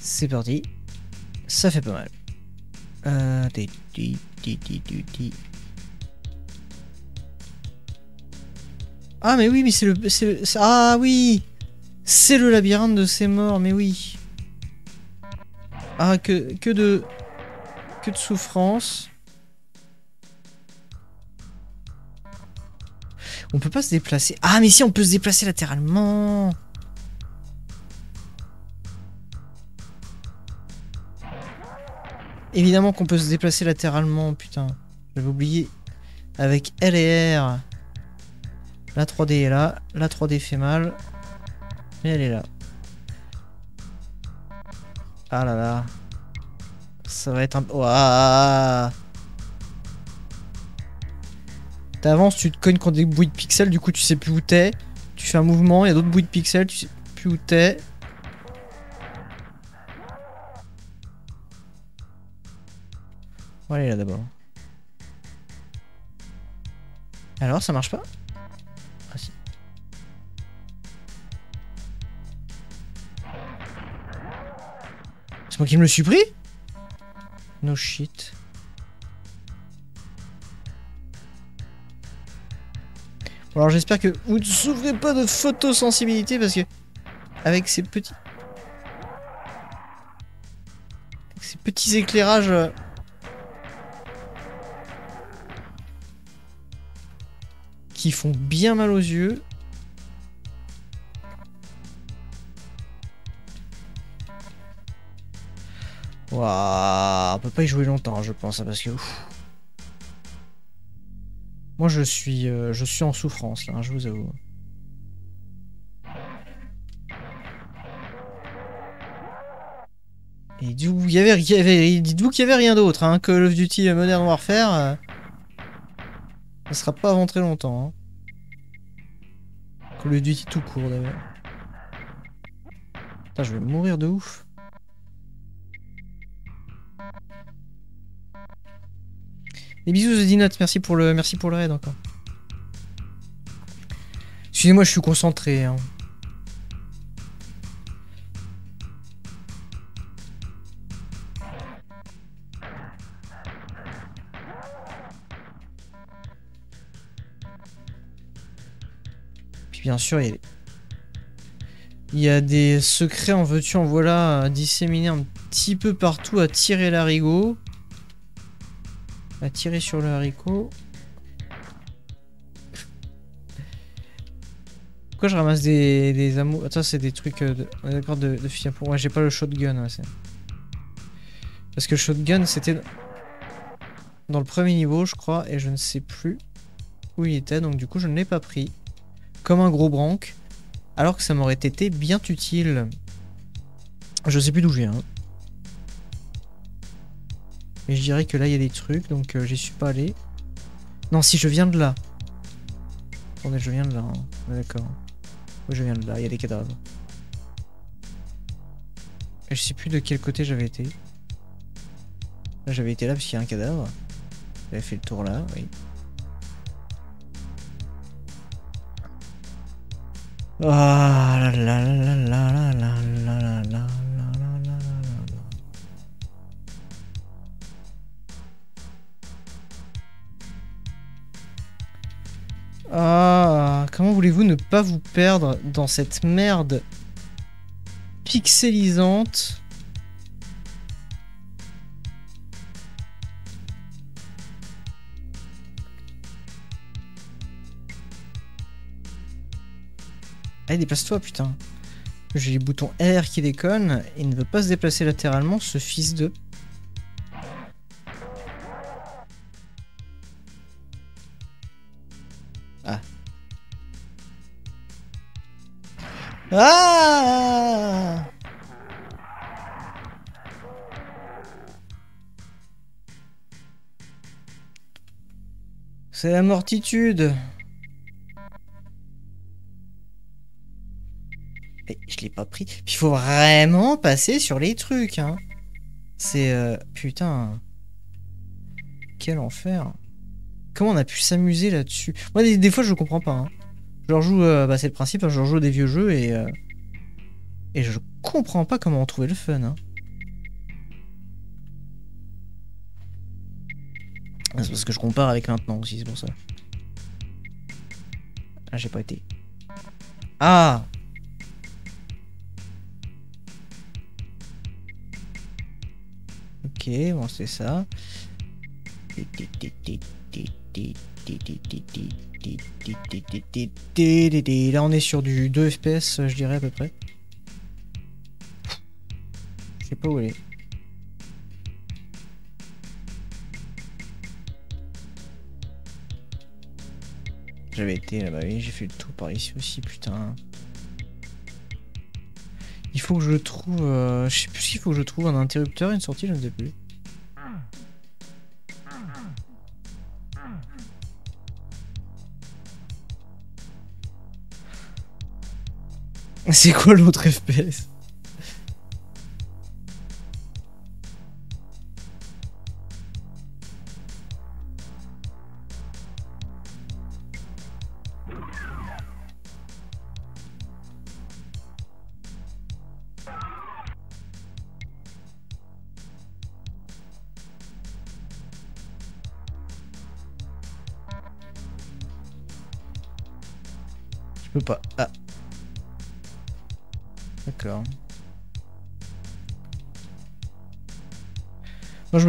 C'est parti. Ça fait pas mal. Euh, Ah mais oui, mais c'est le, ah oui, c'est le labyrinthe de ces morts, mais oui. Ah que que de que de souffrance. On peut pas se déplacer. Ah, mais si, on peut se déplacer latéralement. Évidemment qu'on peut se déplacer latéralement, putain. J'avais oublié. Avec L et R. La 3D est là. La 3D fait mal. Mais elle est là. Ah là là. Ça va être un... Ouah T'avances, tu te cognes contre des bouilles de pixels, du coup tu sais plus où t'es. Tu fais un mouvement, il y a d'autres bouilles de pixels, tu sais plus où t'es. On va là d'abord. Alors, ça marche pas? Moi qui me le suis pris No shit. Alors j'espère que vous ne souffrez pas de photosensibilité parce que avec ces petits avec ces petits éclairages euh, qui font bien mal aux yeux. Waouh, on peut pas y jouer longtemps, je pense, hein, parce que. ouf. Moi, je suis, euh, je suis en souffrance là, hein, je vous avoue. Et dites-vous qu'il y avait, qu'il y avait rien d'autre, hein, Call of Duty Modern Warfare. euh, ça sera pas avant très longtemps. Hein. Call of Duty tout court d'ailleurs. Putain, je vais mourir de ouf. Et bisous The Dinote, merci pour le merci pour le raid encore. Excusez-moi, je suis concentré. hein. Puis bien sûr, il y a, il y a des secrets en veux-tu en voilà à disséminer un petit peu partout à tirer l'arigot. Tirer sur le haricot. Pourquoi je ramasse des, amours? Attends, c'est des trucs euh, de... d'accord de, de pour moi. J'ai pas le shotgun. ouais, Parce que le shotgun, c'était dans le premier niveau, je crois, et je ne sais plus où il était, donc du coup, je ne l'ai pas pris. Comme un gros branque. Alors que ça m'aurait été bien utile. Je sais plus d'où je viens. hein. Mais je dirais que là, il y a des trucs, donc euh, j'y suis pas allé. Non, si, je viens de là. Attendez, je viens de là. hein. Ouais, D'accord. Oui, je viens de là, il y a des cadavres. Et je sais plus de quel côté j'avais été. Là, j'avais été là parce qu'il y a un cadavre. J'avais fait le tour là, oui. Ah là là là là là là là là là là là Ah, comment voulez-vous ne pas vous perdre dans cette merde pixelisante Allez, déplace-toi, putain. J'ai les boutons R qui déconnent et ne veut pas se déplacer latéralement, ce fils de... Ah C'est la mortitude. Et je l'ai pas pris. Il faut vraiment passer sur les trucs, hein. C'est... euh, Putain. Quel enfer. Comment on a pu s'amuser là-dessus? Moi, des, des fois, je comprends pas. hein. Je leur joue... euh, bah, c'est le principe, hein, je leur joue à des vieux jeux et... euh, Et je comprends pas comment on trouvait le fun, hein. Ah, C'est parce que je compare avec maintenant aussi, c'est pour ça. Ah, j'ai pas été. Ah Ok, bon, c'est ça. Là, on est sur du 2 FPS, je dirais à peu près. Je sais pas où elle est. J'avais été là-bas, oui, j'ai fait le tour par ici aussi, putain. Il faut que je trouve... Euh, je sais plus s'il faut que je trouve un interrupteur, une sortie, je ne sais plus. C'est quoi l'autre FPS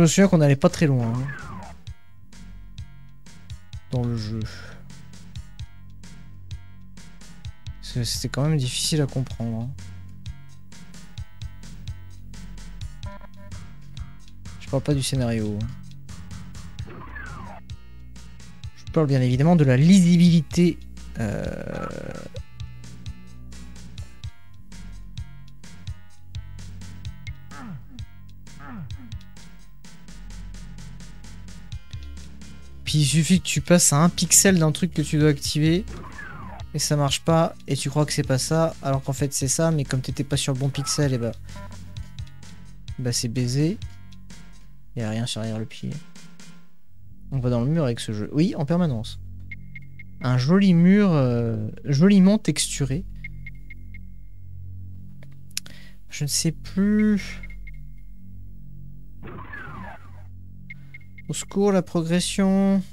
me souviens qu'on n'allait pas très loin. hein. Dans le jeu. C'était quand même difficile à comprendre. hein. Je parle pas du scénario. hein. Je parle bien évidemment de la lisibilité. euh, Il suffit que tu passes à un pixel d'un truc que tu dois activer et ça marche pas et tu crois que c'est pas ça alors qu'en fait c'est ça mais comme t'étais pas sur le bon pixel et bah bah c'est baisé. Y a rien sur derrière le pied. On va dans le mur avec ce jeu. Oui, en permanence. Un joli mur euh, joliment texturé. Je ne sais plus. Au secours, la progression.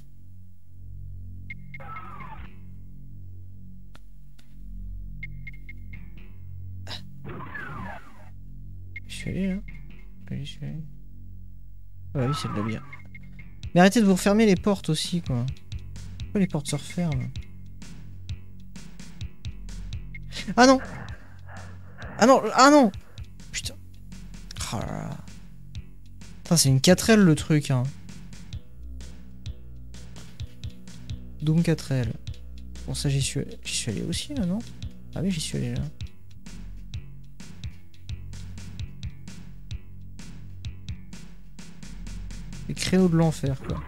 Je suis allé là Oui, je. Ah oui, c'est de la. Mais arrêtez de vous refermer les portes aussi, quoi. Pourquoi les portes se referment? Ah non Ah non Ah non Putain. Là. Putain, c'est une 4L le truc, hein. Doom 4L. Bon, ça, j'y suis, allé aussi, là, non? Ah oui, j'y suis allé, là. Les créneaux de l'enfer, quoi.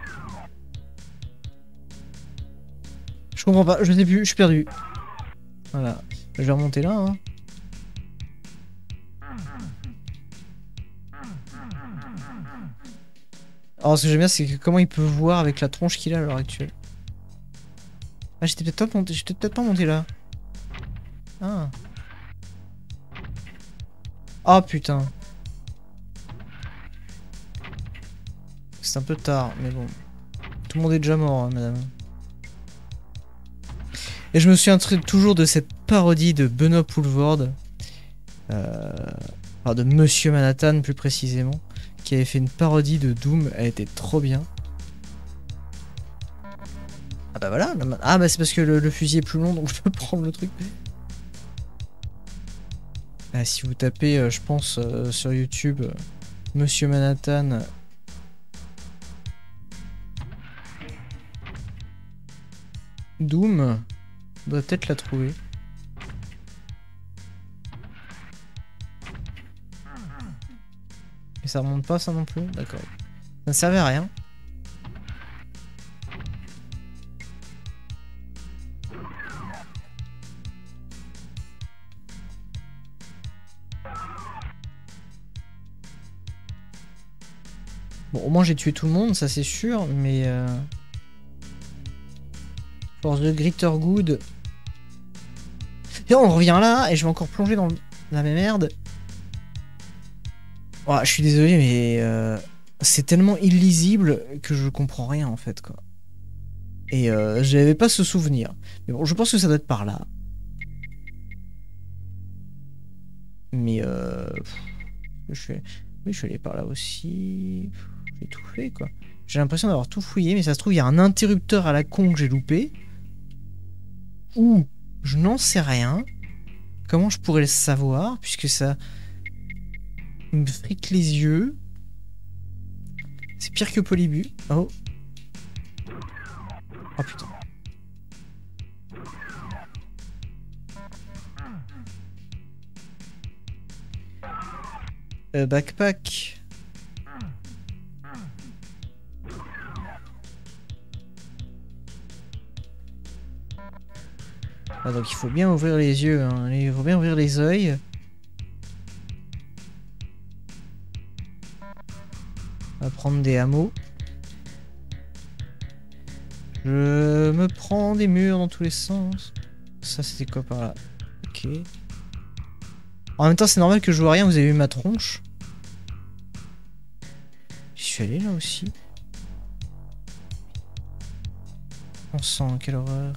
Je comprends pas, je sais plus, je suis perdu. Voilà. Je vais remonter là, hein. Alors, ce que j'aime bien, c'est comment il peut voir avec la tronche qu'il a à l'heure actuelle. Ah, j'étais peut-être pas monté, peut-être pas monté là. Ah. Ah, putain. C'est un peu tard, mais bon. Tout le monde est déjà mort, hein, madame. Et je me souviens toujours de cette parodie de Benoît Poulvord. Euh, enfin, de Monsieur Manhattan, plus précisément. Qui avait fait une parodie de Doom. Elle était trop bien. Ah bah voilà. Ah bah c'est parce que le, fusil est plus long, donc je peux prendre le truc. Ah, si vous tapez, euh, je pense, euh, sur YouTube, euh, Monsieur Manhattan Doom, on doit peut-être la trouver. Et ça remonte pas ça non plus? D'accord. Ça ne servait à rien. Bon, au moins j'ai tué tout le monde, ça c'est sûr, mais... Euh... Force de Gritter Good. Et on revient là, et je vais encore plonger dans la même merde. Oh, je suis désolé, mais euh, c'est tellement illisible que je comprends rien en fait, quoi. Et euh, j'avais pas ce souvenir. Mais bon, je pense que ça doit être par là. Mais euh, je oui, je suis allé par là aussi. J'ai quoi. J'ai l'impression d'avoir tout fouillé, mais ça se trouve, il y a un interrupteur à la con que j'ai loupé. Où Je n'en sais rien. Comment je pourrais le savoir Puisque ça me frique les yeux? C'est pire que Polybu. Oh. Oh putain. Euh, backpack. Ah, donc il faut bien ouvrir les yeux, hein. il faut bien ouvrir les yeux. On va prendre des hameaux. Je me prends des murs dans tous les sens. Ça c'était quoi par là? Ok. En même temps c'est normal que je vois rien, vous avez vu ma tronche? Je suis allé là aussi. On sent quelle horreur.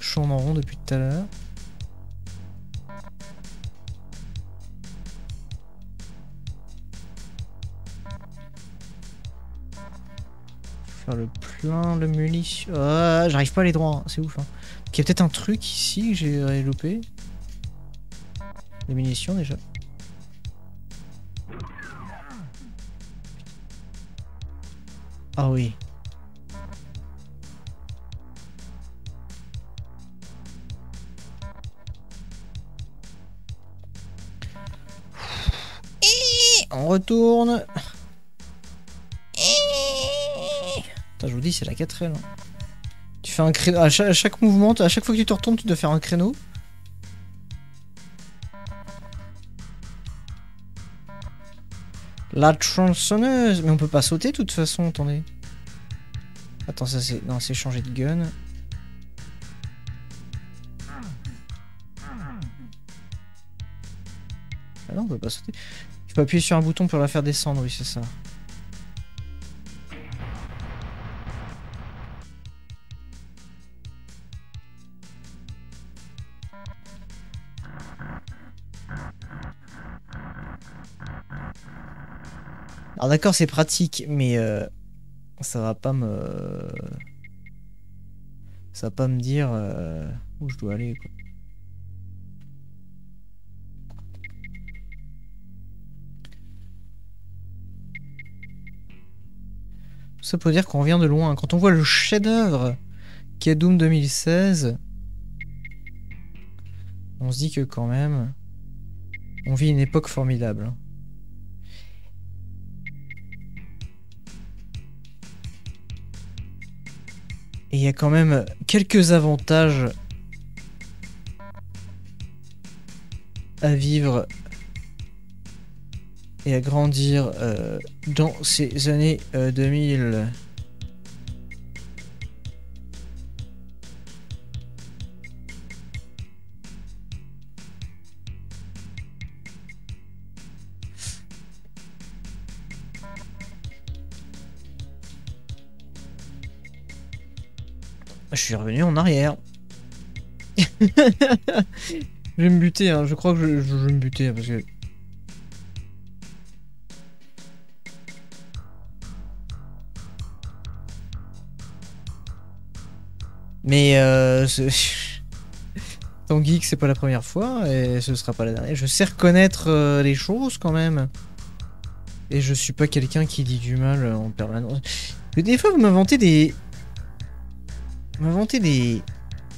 Je en rond depuis tout à l'heure. Faire le plein de munitions. Ah, J'arrive pas à aller droit, hein. c'est ouf. Hein. Il y a peut-être un truc ici que j'ai loupé. Les munitions déjà. Ah oui. On retourne. Attends, je vous dis, c'est la 4 L. Hein. Tu fais un créneau. À chaque, à chaque, mouvement, à chaque fois que tu te retournes, tu dois faire un créneau. La tronçonneuse Mais on peut pas sauter de toute façon, attendez. Attends, ça c'est... Non, c'est changer de gun. Ah non, on peut pas sauter. Appuyer sur un bouton pour la faire descendre, oui, c'est ça. Alors d'accord, c'est pratique, mais euh, ça va pas me... Ça va pas me dire euh, où je dois aller, quoi. Ça peut dire qu'on vient de loin. Quand on voit le chef-d'œuvre qui est Doom 2016, on se dit que quand même, on vit une époque formidable. Et il y a quand même quelques avantages à vivre et à grandir euh, dans ces années 2000. Euh, je suis revenu en arrière. je vais me buter, hein. je crois que je, je vais me buter parce que Mais euh, ton geek, c'est pas la première fois et ce sera pas la dernière. Je sais reconnaître euh, les choses quand même. Et je suis pas quelqu'un qui dit du mal en permanence. Des fois, vous m'inventez des. Vous m'inventez des...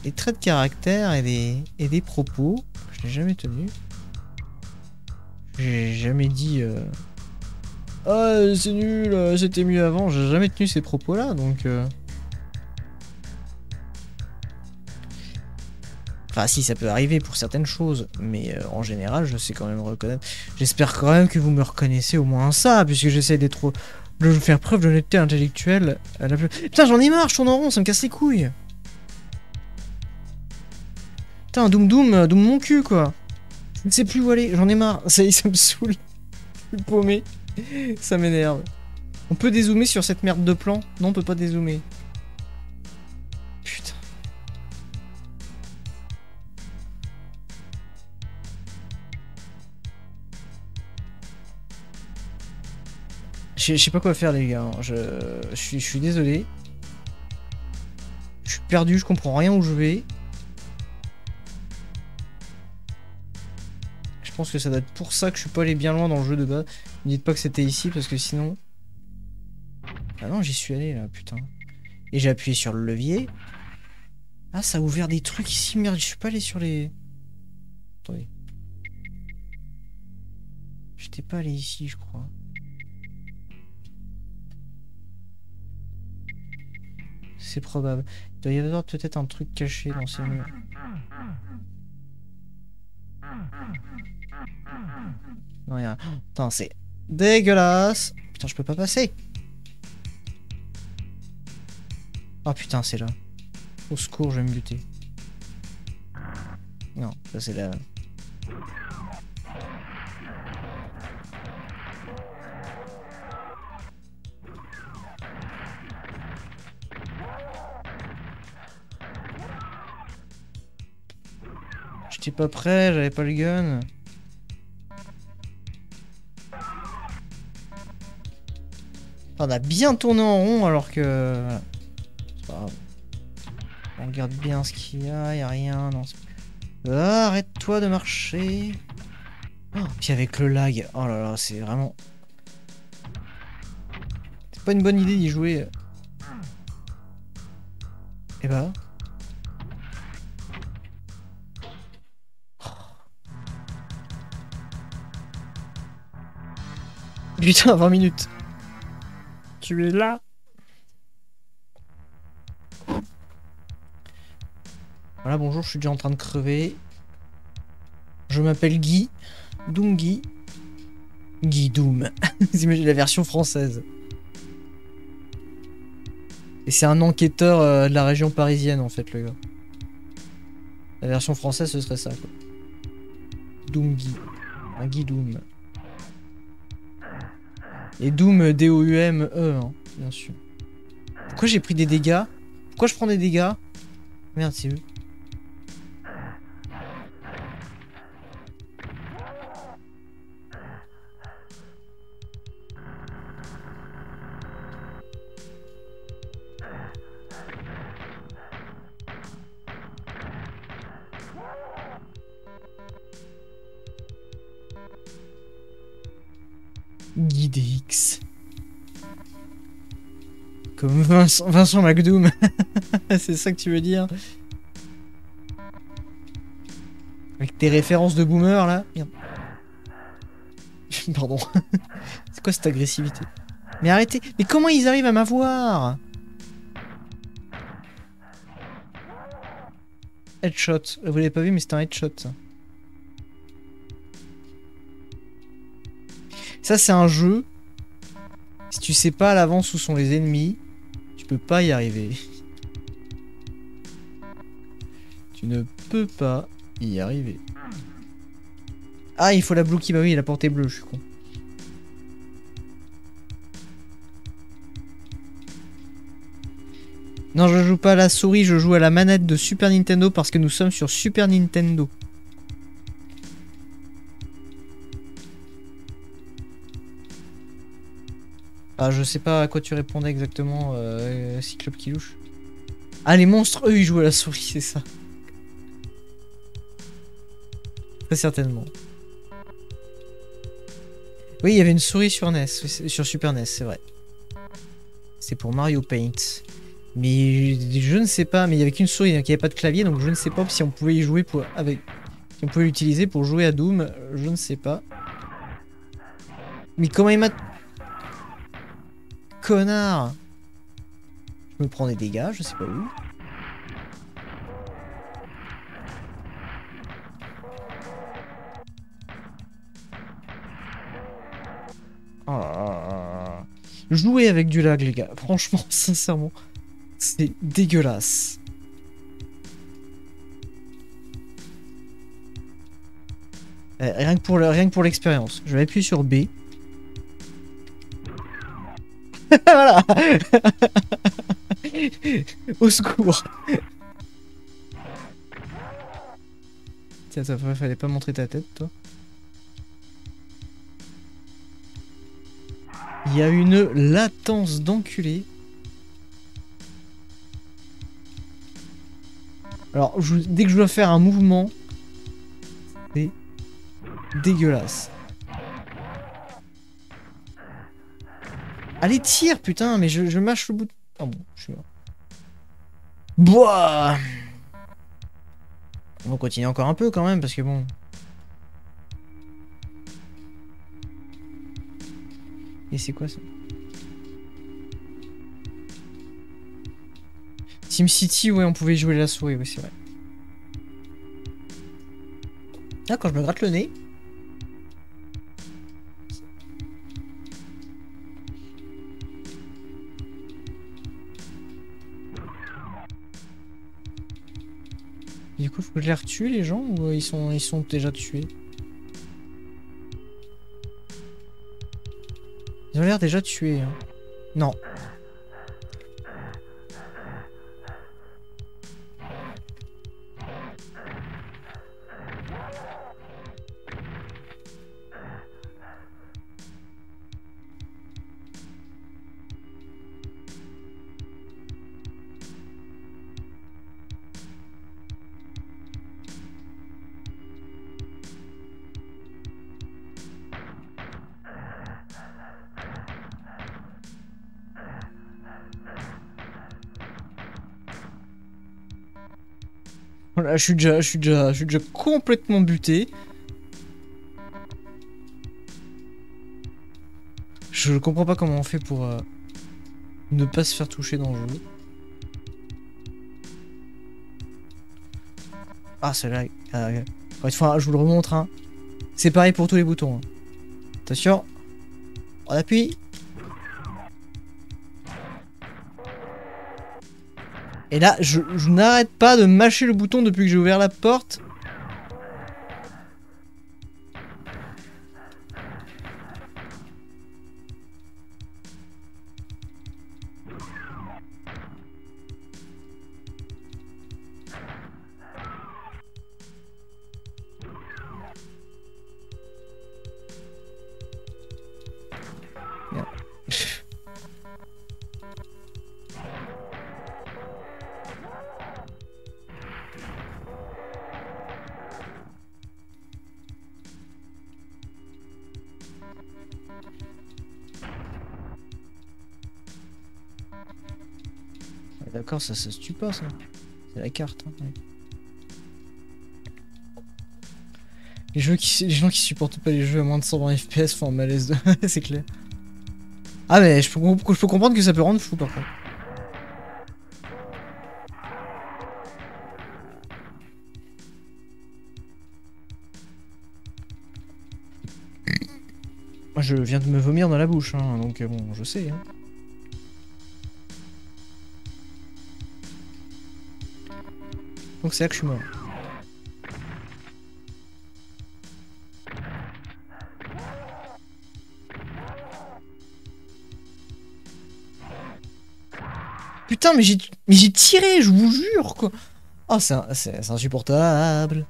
des traits de caractère et des, et des propos. Je n'ai jamais tenu. J'ai jamais dit. Euh... Ah, c'est nul, c'était mieux avant. J'ai jamais tenu ces propos-là donc. Euh... Enfin, si, ça peut arriver pour certaines choses, mais euh, en général, je sais quand même reconnaître. J'espère quand même que vous me reconnaissez au moins ça, puisque j'essaie d'être. de faire preuve d'honnêteté intellectuelle. Putain, j'en ai marre, je tourne en rond, ça me casse les couilles. Putain, Doom Doom, euh, Doom mon cul, quoi. Je ne sais plus où aller, j'en ai marre. Ça, ça me saoule. Je suis paumé. Ça m'énerve. On peut dézoomer sur cette merde de plan? Non, on peut pas dézoomer. Je, sais pas quoi faire, les gars. Hein. Je, suis, suis désolé. Je suis perdu, je comprends rien où je vais. Je pense que ça doit être pour ça que je suis pas allé bien loin dans le jeu de base. Ne dites pas que c'était ici, parce que sinon... Ah non, j'y suis allé, là, putain. Et j'ai appuyé sur le levier. Ah, ça a ouvert des trucs ici, merde, je suis pas allé sur les... Attendez. J'étais pas allé ici, je crois. C'est probable. Il doit y avoir peut-être un truc caché dans ces murs. Non, rien. Putain, c'est dégueulasse. Putain, je peux pas passer. Oh putain, c'est là. Au secours, je vais me buter. Non, ça c'est là. J'étais pas prêt, j'avais pas le gun. On a bien tourné en rond alors que... On regarde bien ce qu'il y a, y a rien. Non, ah, arrête-toi de marcher. Oh, puis avec le lag, oh là là, c'est vraiment... C'est pas une bonne idée d'y jouer. Eh bah... Putain, 20 minutes. Tu es là Voilà, bonjour, je suis déjà en train de crever. Je m'appelle Guy. Doom Guy. Guy Doom. Vous imaginez la version française. Et c'est un enquêteur euh, de la région parisienne, en fait, le gars. La version française, ce serait ça, quoi. Doom Guy. Un Guy Doom. Et Doom, D-O-U-M-E, hein, bien sûr. Pourquoi j'ai pris des dégâts? Pourquoi je prends des dégâts? Merde, c'est eux. Vincent, Vincent McDoom. c'est ça que tu veux dire Avec tes références de boomer là. Pardon. c'est quoi cette agressivité Mais arrêtez Mais comment ils arrivent à m'avoir Headshot. Vous l'avez pas vu mais c'est un headshot ça. Ça, c'est un jeu. Si tu sais pas à l'avance où sont les ennemis, peux pas y arriver. tu ne peux pas y arriver. Ah, il faut la blue qui Bah oui, la portée bleue, je suis con. Non, je joue pas à la souris, je joue à la manette de Super Nintendo parce que nous sommes sur Super Nintendo. Ah, je sais pas à quoi tu répondais exactement, euh, Cyclope qui louche. Ah, les monstres, eux, ils jouent à la souris, c'est ça. Très certainement. Oui, il y avait une souris sur NES, sur Super NES, c'est vrai. C'est pour Mario Paint. Mais je ne sais pas, mais il y avait qu'une souris, donc il n'y avait pas de clavier, donc je ne sais pas si on pouvait y jouer avec, si on pouvait l'utiliser pour jouer à Doom, je ne sais pas. Mais comment il m'a connard Je me prends des dégâts, je sais pas où. Oh Jouer avec du lag, les gars. Franchement, sincèrement, c'est dégueulasse. Eh, rien que pour l'expérience. Je vais appuyer sur B. Au secours Tiens, ça fallait pas montrer ta tête, toi. Il y a une latence d'enculé. Alors, dès que je dois faire un mouvement, c'est Dégueulasse. Allez, tire, putain, mais je, mâche le bout de... Ah bon, je suis mort. Boah On va continuer encore un peu quand même, parce que bon... Et c'est quoi ça? SimCity, ouais, on pouvait jouer la souris, oui, c'est vrai. Ah, quand je me gratte le nez. Faut que je les retue les gens ou euh, ils sont, ils sont déjà tués? Ils ont l'air déjà tués. Hein. Non. Voilà, je suis déjà, je suis complètement buté. Je comprends pas comment on fait pour euh, ne pas se faire toucher dans le jeu. Ah, celle-là. Euh, je vous le remontre. Hein. C'est pareil pour tous les boutons. Hein. Attention. On appuie. Et là, je, n'arrête pas de mâcher le bouton depuis que j'ai ouvert la porte. Ça, ça se tue pas, ça. C'est la carte. Hein, les, jeux les gens qui supportent pas les jeux à moins de 120 FPS font un malaise de... c'est clair. Ah mais je peux, comprendre que ça peut rendre fou par contre. Moi je viens de me vomir dans la bouche, hein, donc bon, je sais. Hein. C'est là que je suis mort. Putain, mais j'ai mais j'ai tiré, je vous jure quoi. Oh, c'est insupportable.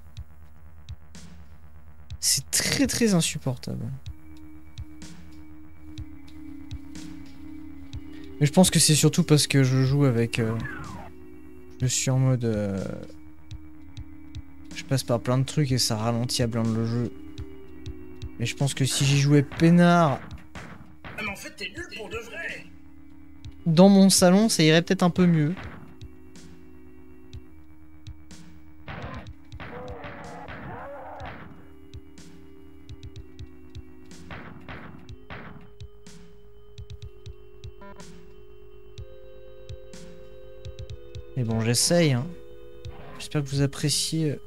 C'est très très insupportable. Mais je pense que c'est surtout parce que je joue avec... Euh, je suis en mode... Euh, passe par plein de trucs et ça ralentit à blinde le jeu. Mais je pense que si j'y jouais peinard... Ah, en fait, nul pour de vrai Dans mon salon, ça irait peut-être un peu mieux. Mais bon, j'essaye. Hein. J'espère que vous appréciez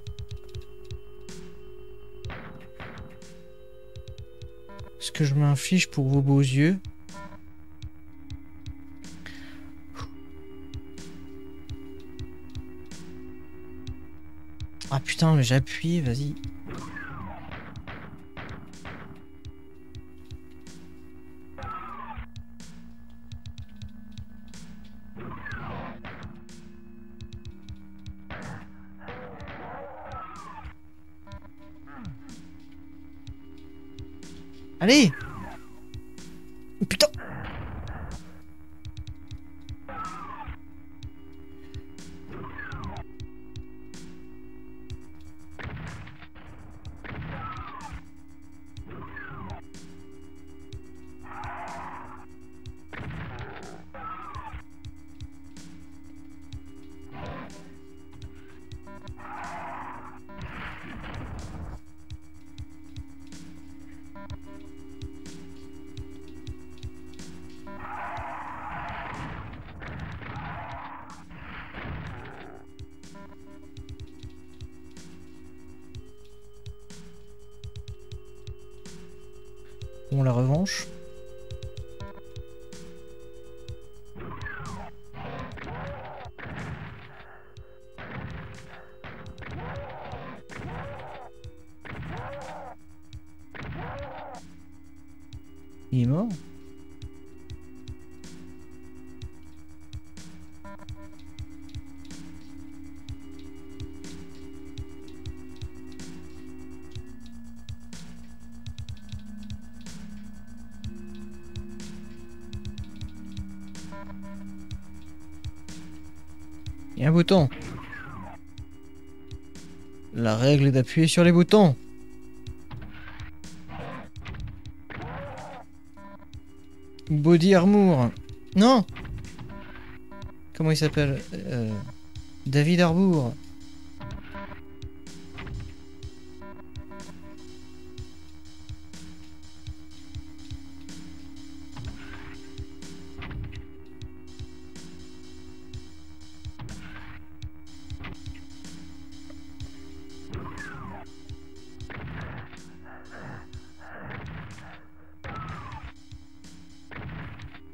que je m'inflige pour vos beaux yeux. Ah putain, mais j'ai appuyé, vas-y. D'appuyer sur les boutons. Body Armour. Non Comment il s'appelle? Euh, David Arbour.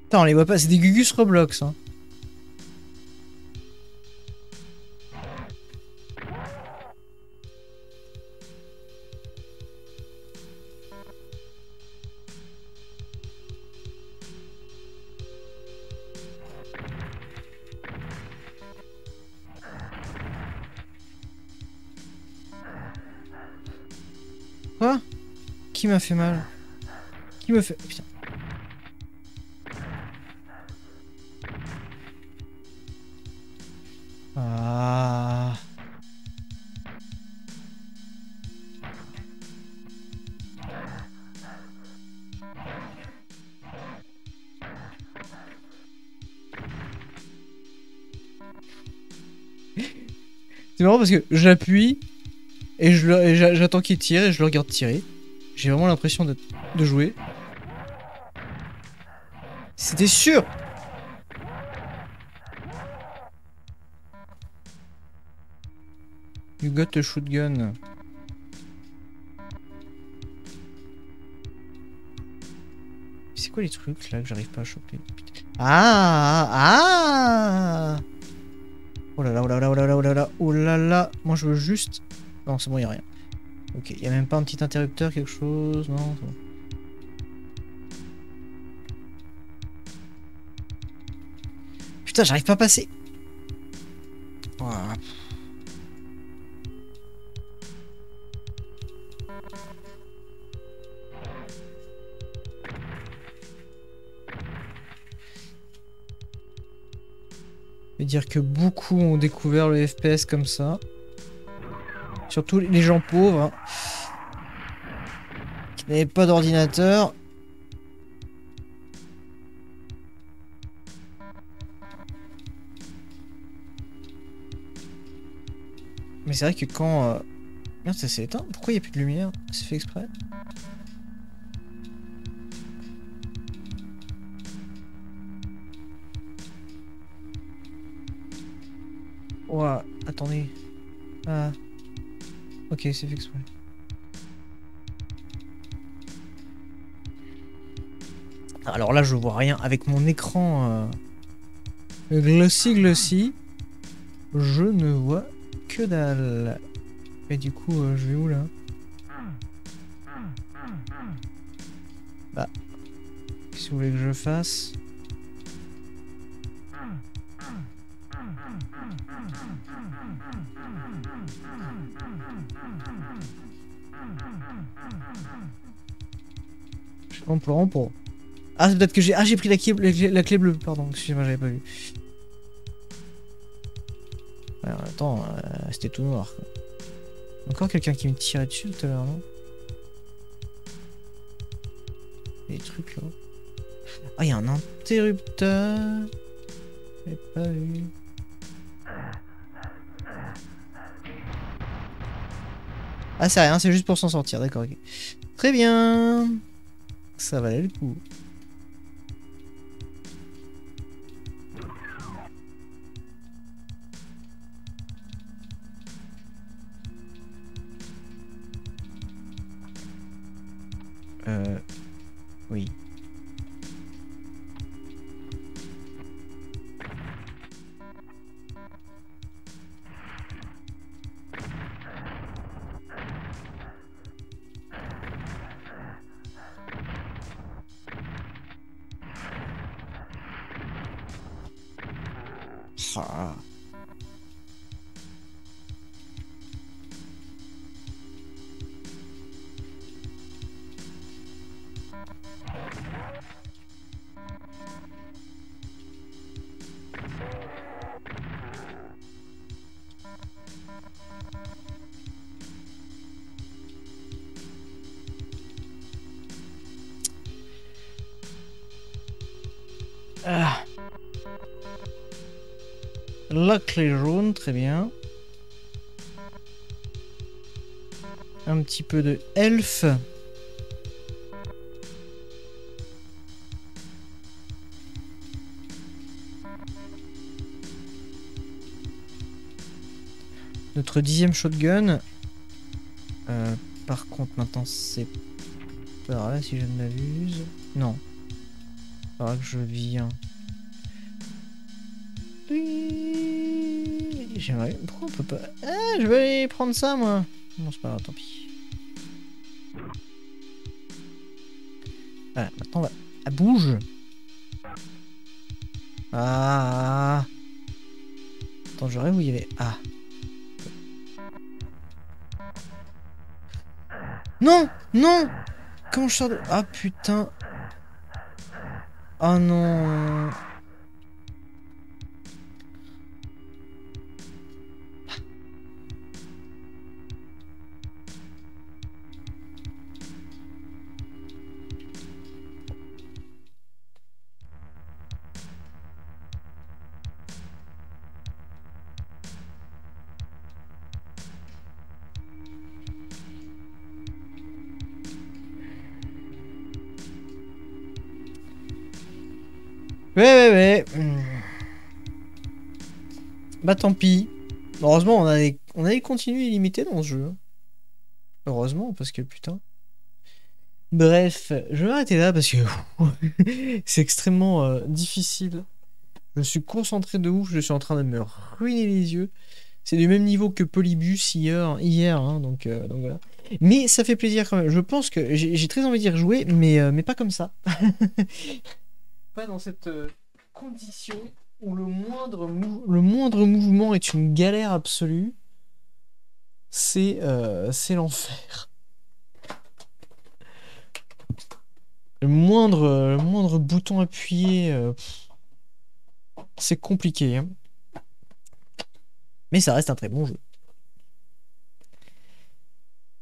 Putain, on les voit pas, c'est des Gugus Roblox. Hein. Quoi? Qui m'a fait mal? Qui me fait... parce que j'appuie et j'attends qu'il tire et je le regarde tirer. J'ai vraiment l'impression de, de jouer. C'était sûr You got a shotgun. C'est quoi les trucs là que j'arrive pas à choper? Ah Ah ah Oh là là, oh là là, oh là là, oh là là, oh là là Moi je veux juste... Non c'est bon, y a rien. Ok, y a même pas un petit interrupteur, quelque chose Non. Putain, j'arrive pas à passer. Dire que beaucoup ont découvert le FPS comme ça. Surtout les gens pauvres. hein, Qui n'avaient pas d'ordinateur. Mais c'est vrai que quand... euh, Merde, ça s'est éteint. Pourquoi il n'y a plus de lumière? C'est fait exprès? Attendez. Ah. Ok, c'est fait exprès. Alors là, je vois rien. Avec mon écran euh, glossy glossy, je ne vois que dalle. Et du coup, euh, je vais où là? Bah. Qu'est-ce que vous voulez que je fasse? Pour. Ah, c'est peut-être que j'ai. Ah, j'ai pris la clé, la clé- bleue, pardon, excusez-moi, j'avais pas vu. Ouais, attends, euh, c'était tout noir. Quoi. Encore quelqu'un qui me tirait dessus tout à l'heure, non? Des trucs là. Ah, il y a un interrupteur. J'ai pas vu. Ah, c'est rien, c'est juste pour s'en sortir, d'accord, ok. Très bien. Ça valait le coup. Euh... Ah. La clé très bien. Un petit peu de elfe. Notre dixième shotgun. Euh, par contre, maintenant, c'est par là, si je ne m'abuse. Non. Par là que je viens. Pourquoi on peut pas? Ah, je vais aller prendre ça, moi. Non, c'est pas grave, tant pis. Voilà, maintenant, on va. Ah, bouge Ah Attends, je rêve où il y avait. Ah Non Non Comment je sors de... Ah putain Oh non Bah tant pis. Heureusement, on a des, on a des continues illimitées dans ce jeu. Heureusement, parce que putain. Bref, je vais arrêter là parce que c'est extrêmement euh, difficile. Je suis concentré de ouf, je suis en train de me ruiner les yeux. C'est du même niveau que Polybus hier, hier hein, donc, euh, donc voilà. Mais ça fait plaisir quand même. Je pense que j'ai très envie d'y rejouer, mais, euh, pas comme ça. pas dans cette condition où le moindre, mouvement est une galère absolue. C'est euh, l'enfer. Le moindre, bouton appuyé, euh, c'est compliqué. hein. Mais ça reste un très bon jeu.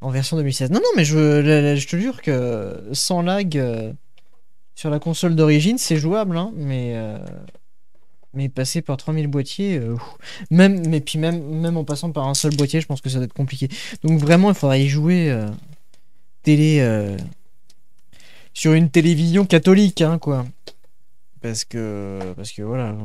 En version 2016. Non, non, mais je, te jure que sans lag euh, sur la console d'origine, c'est jouable, hein, mais, mais passer par 3000 boîtiers, euh, même, mais puis même, même en passant par un seul boîtier, je pense que ça doit être compliqué. Donc vraiment, il faudrait y jouer euh, télé euh, sur une télévision catholique, hein, quoi. Parce que, parce que voilà.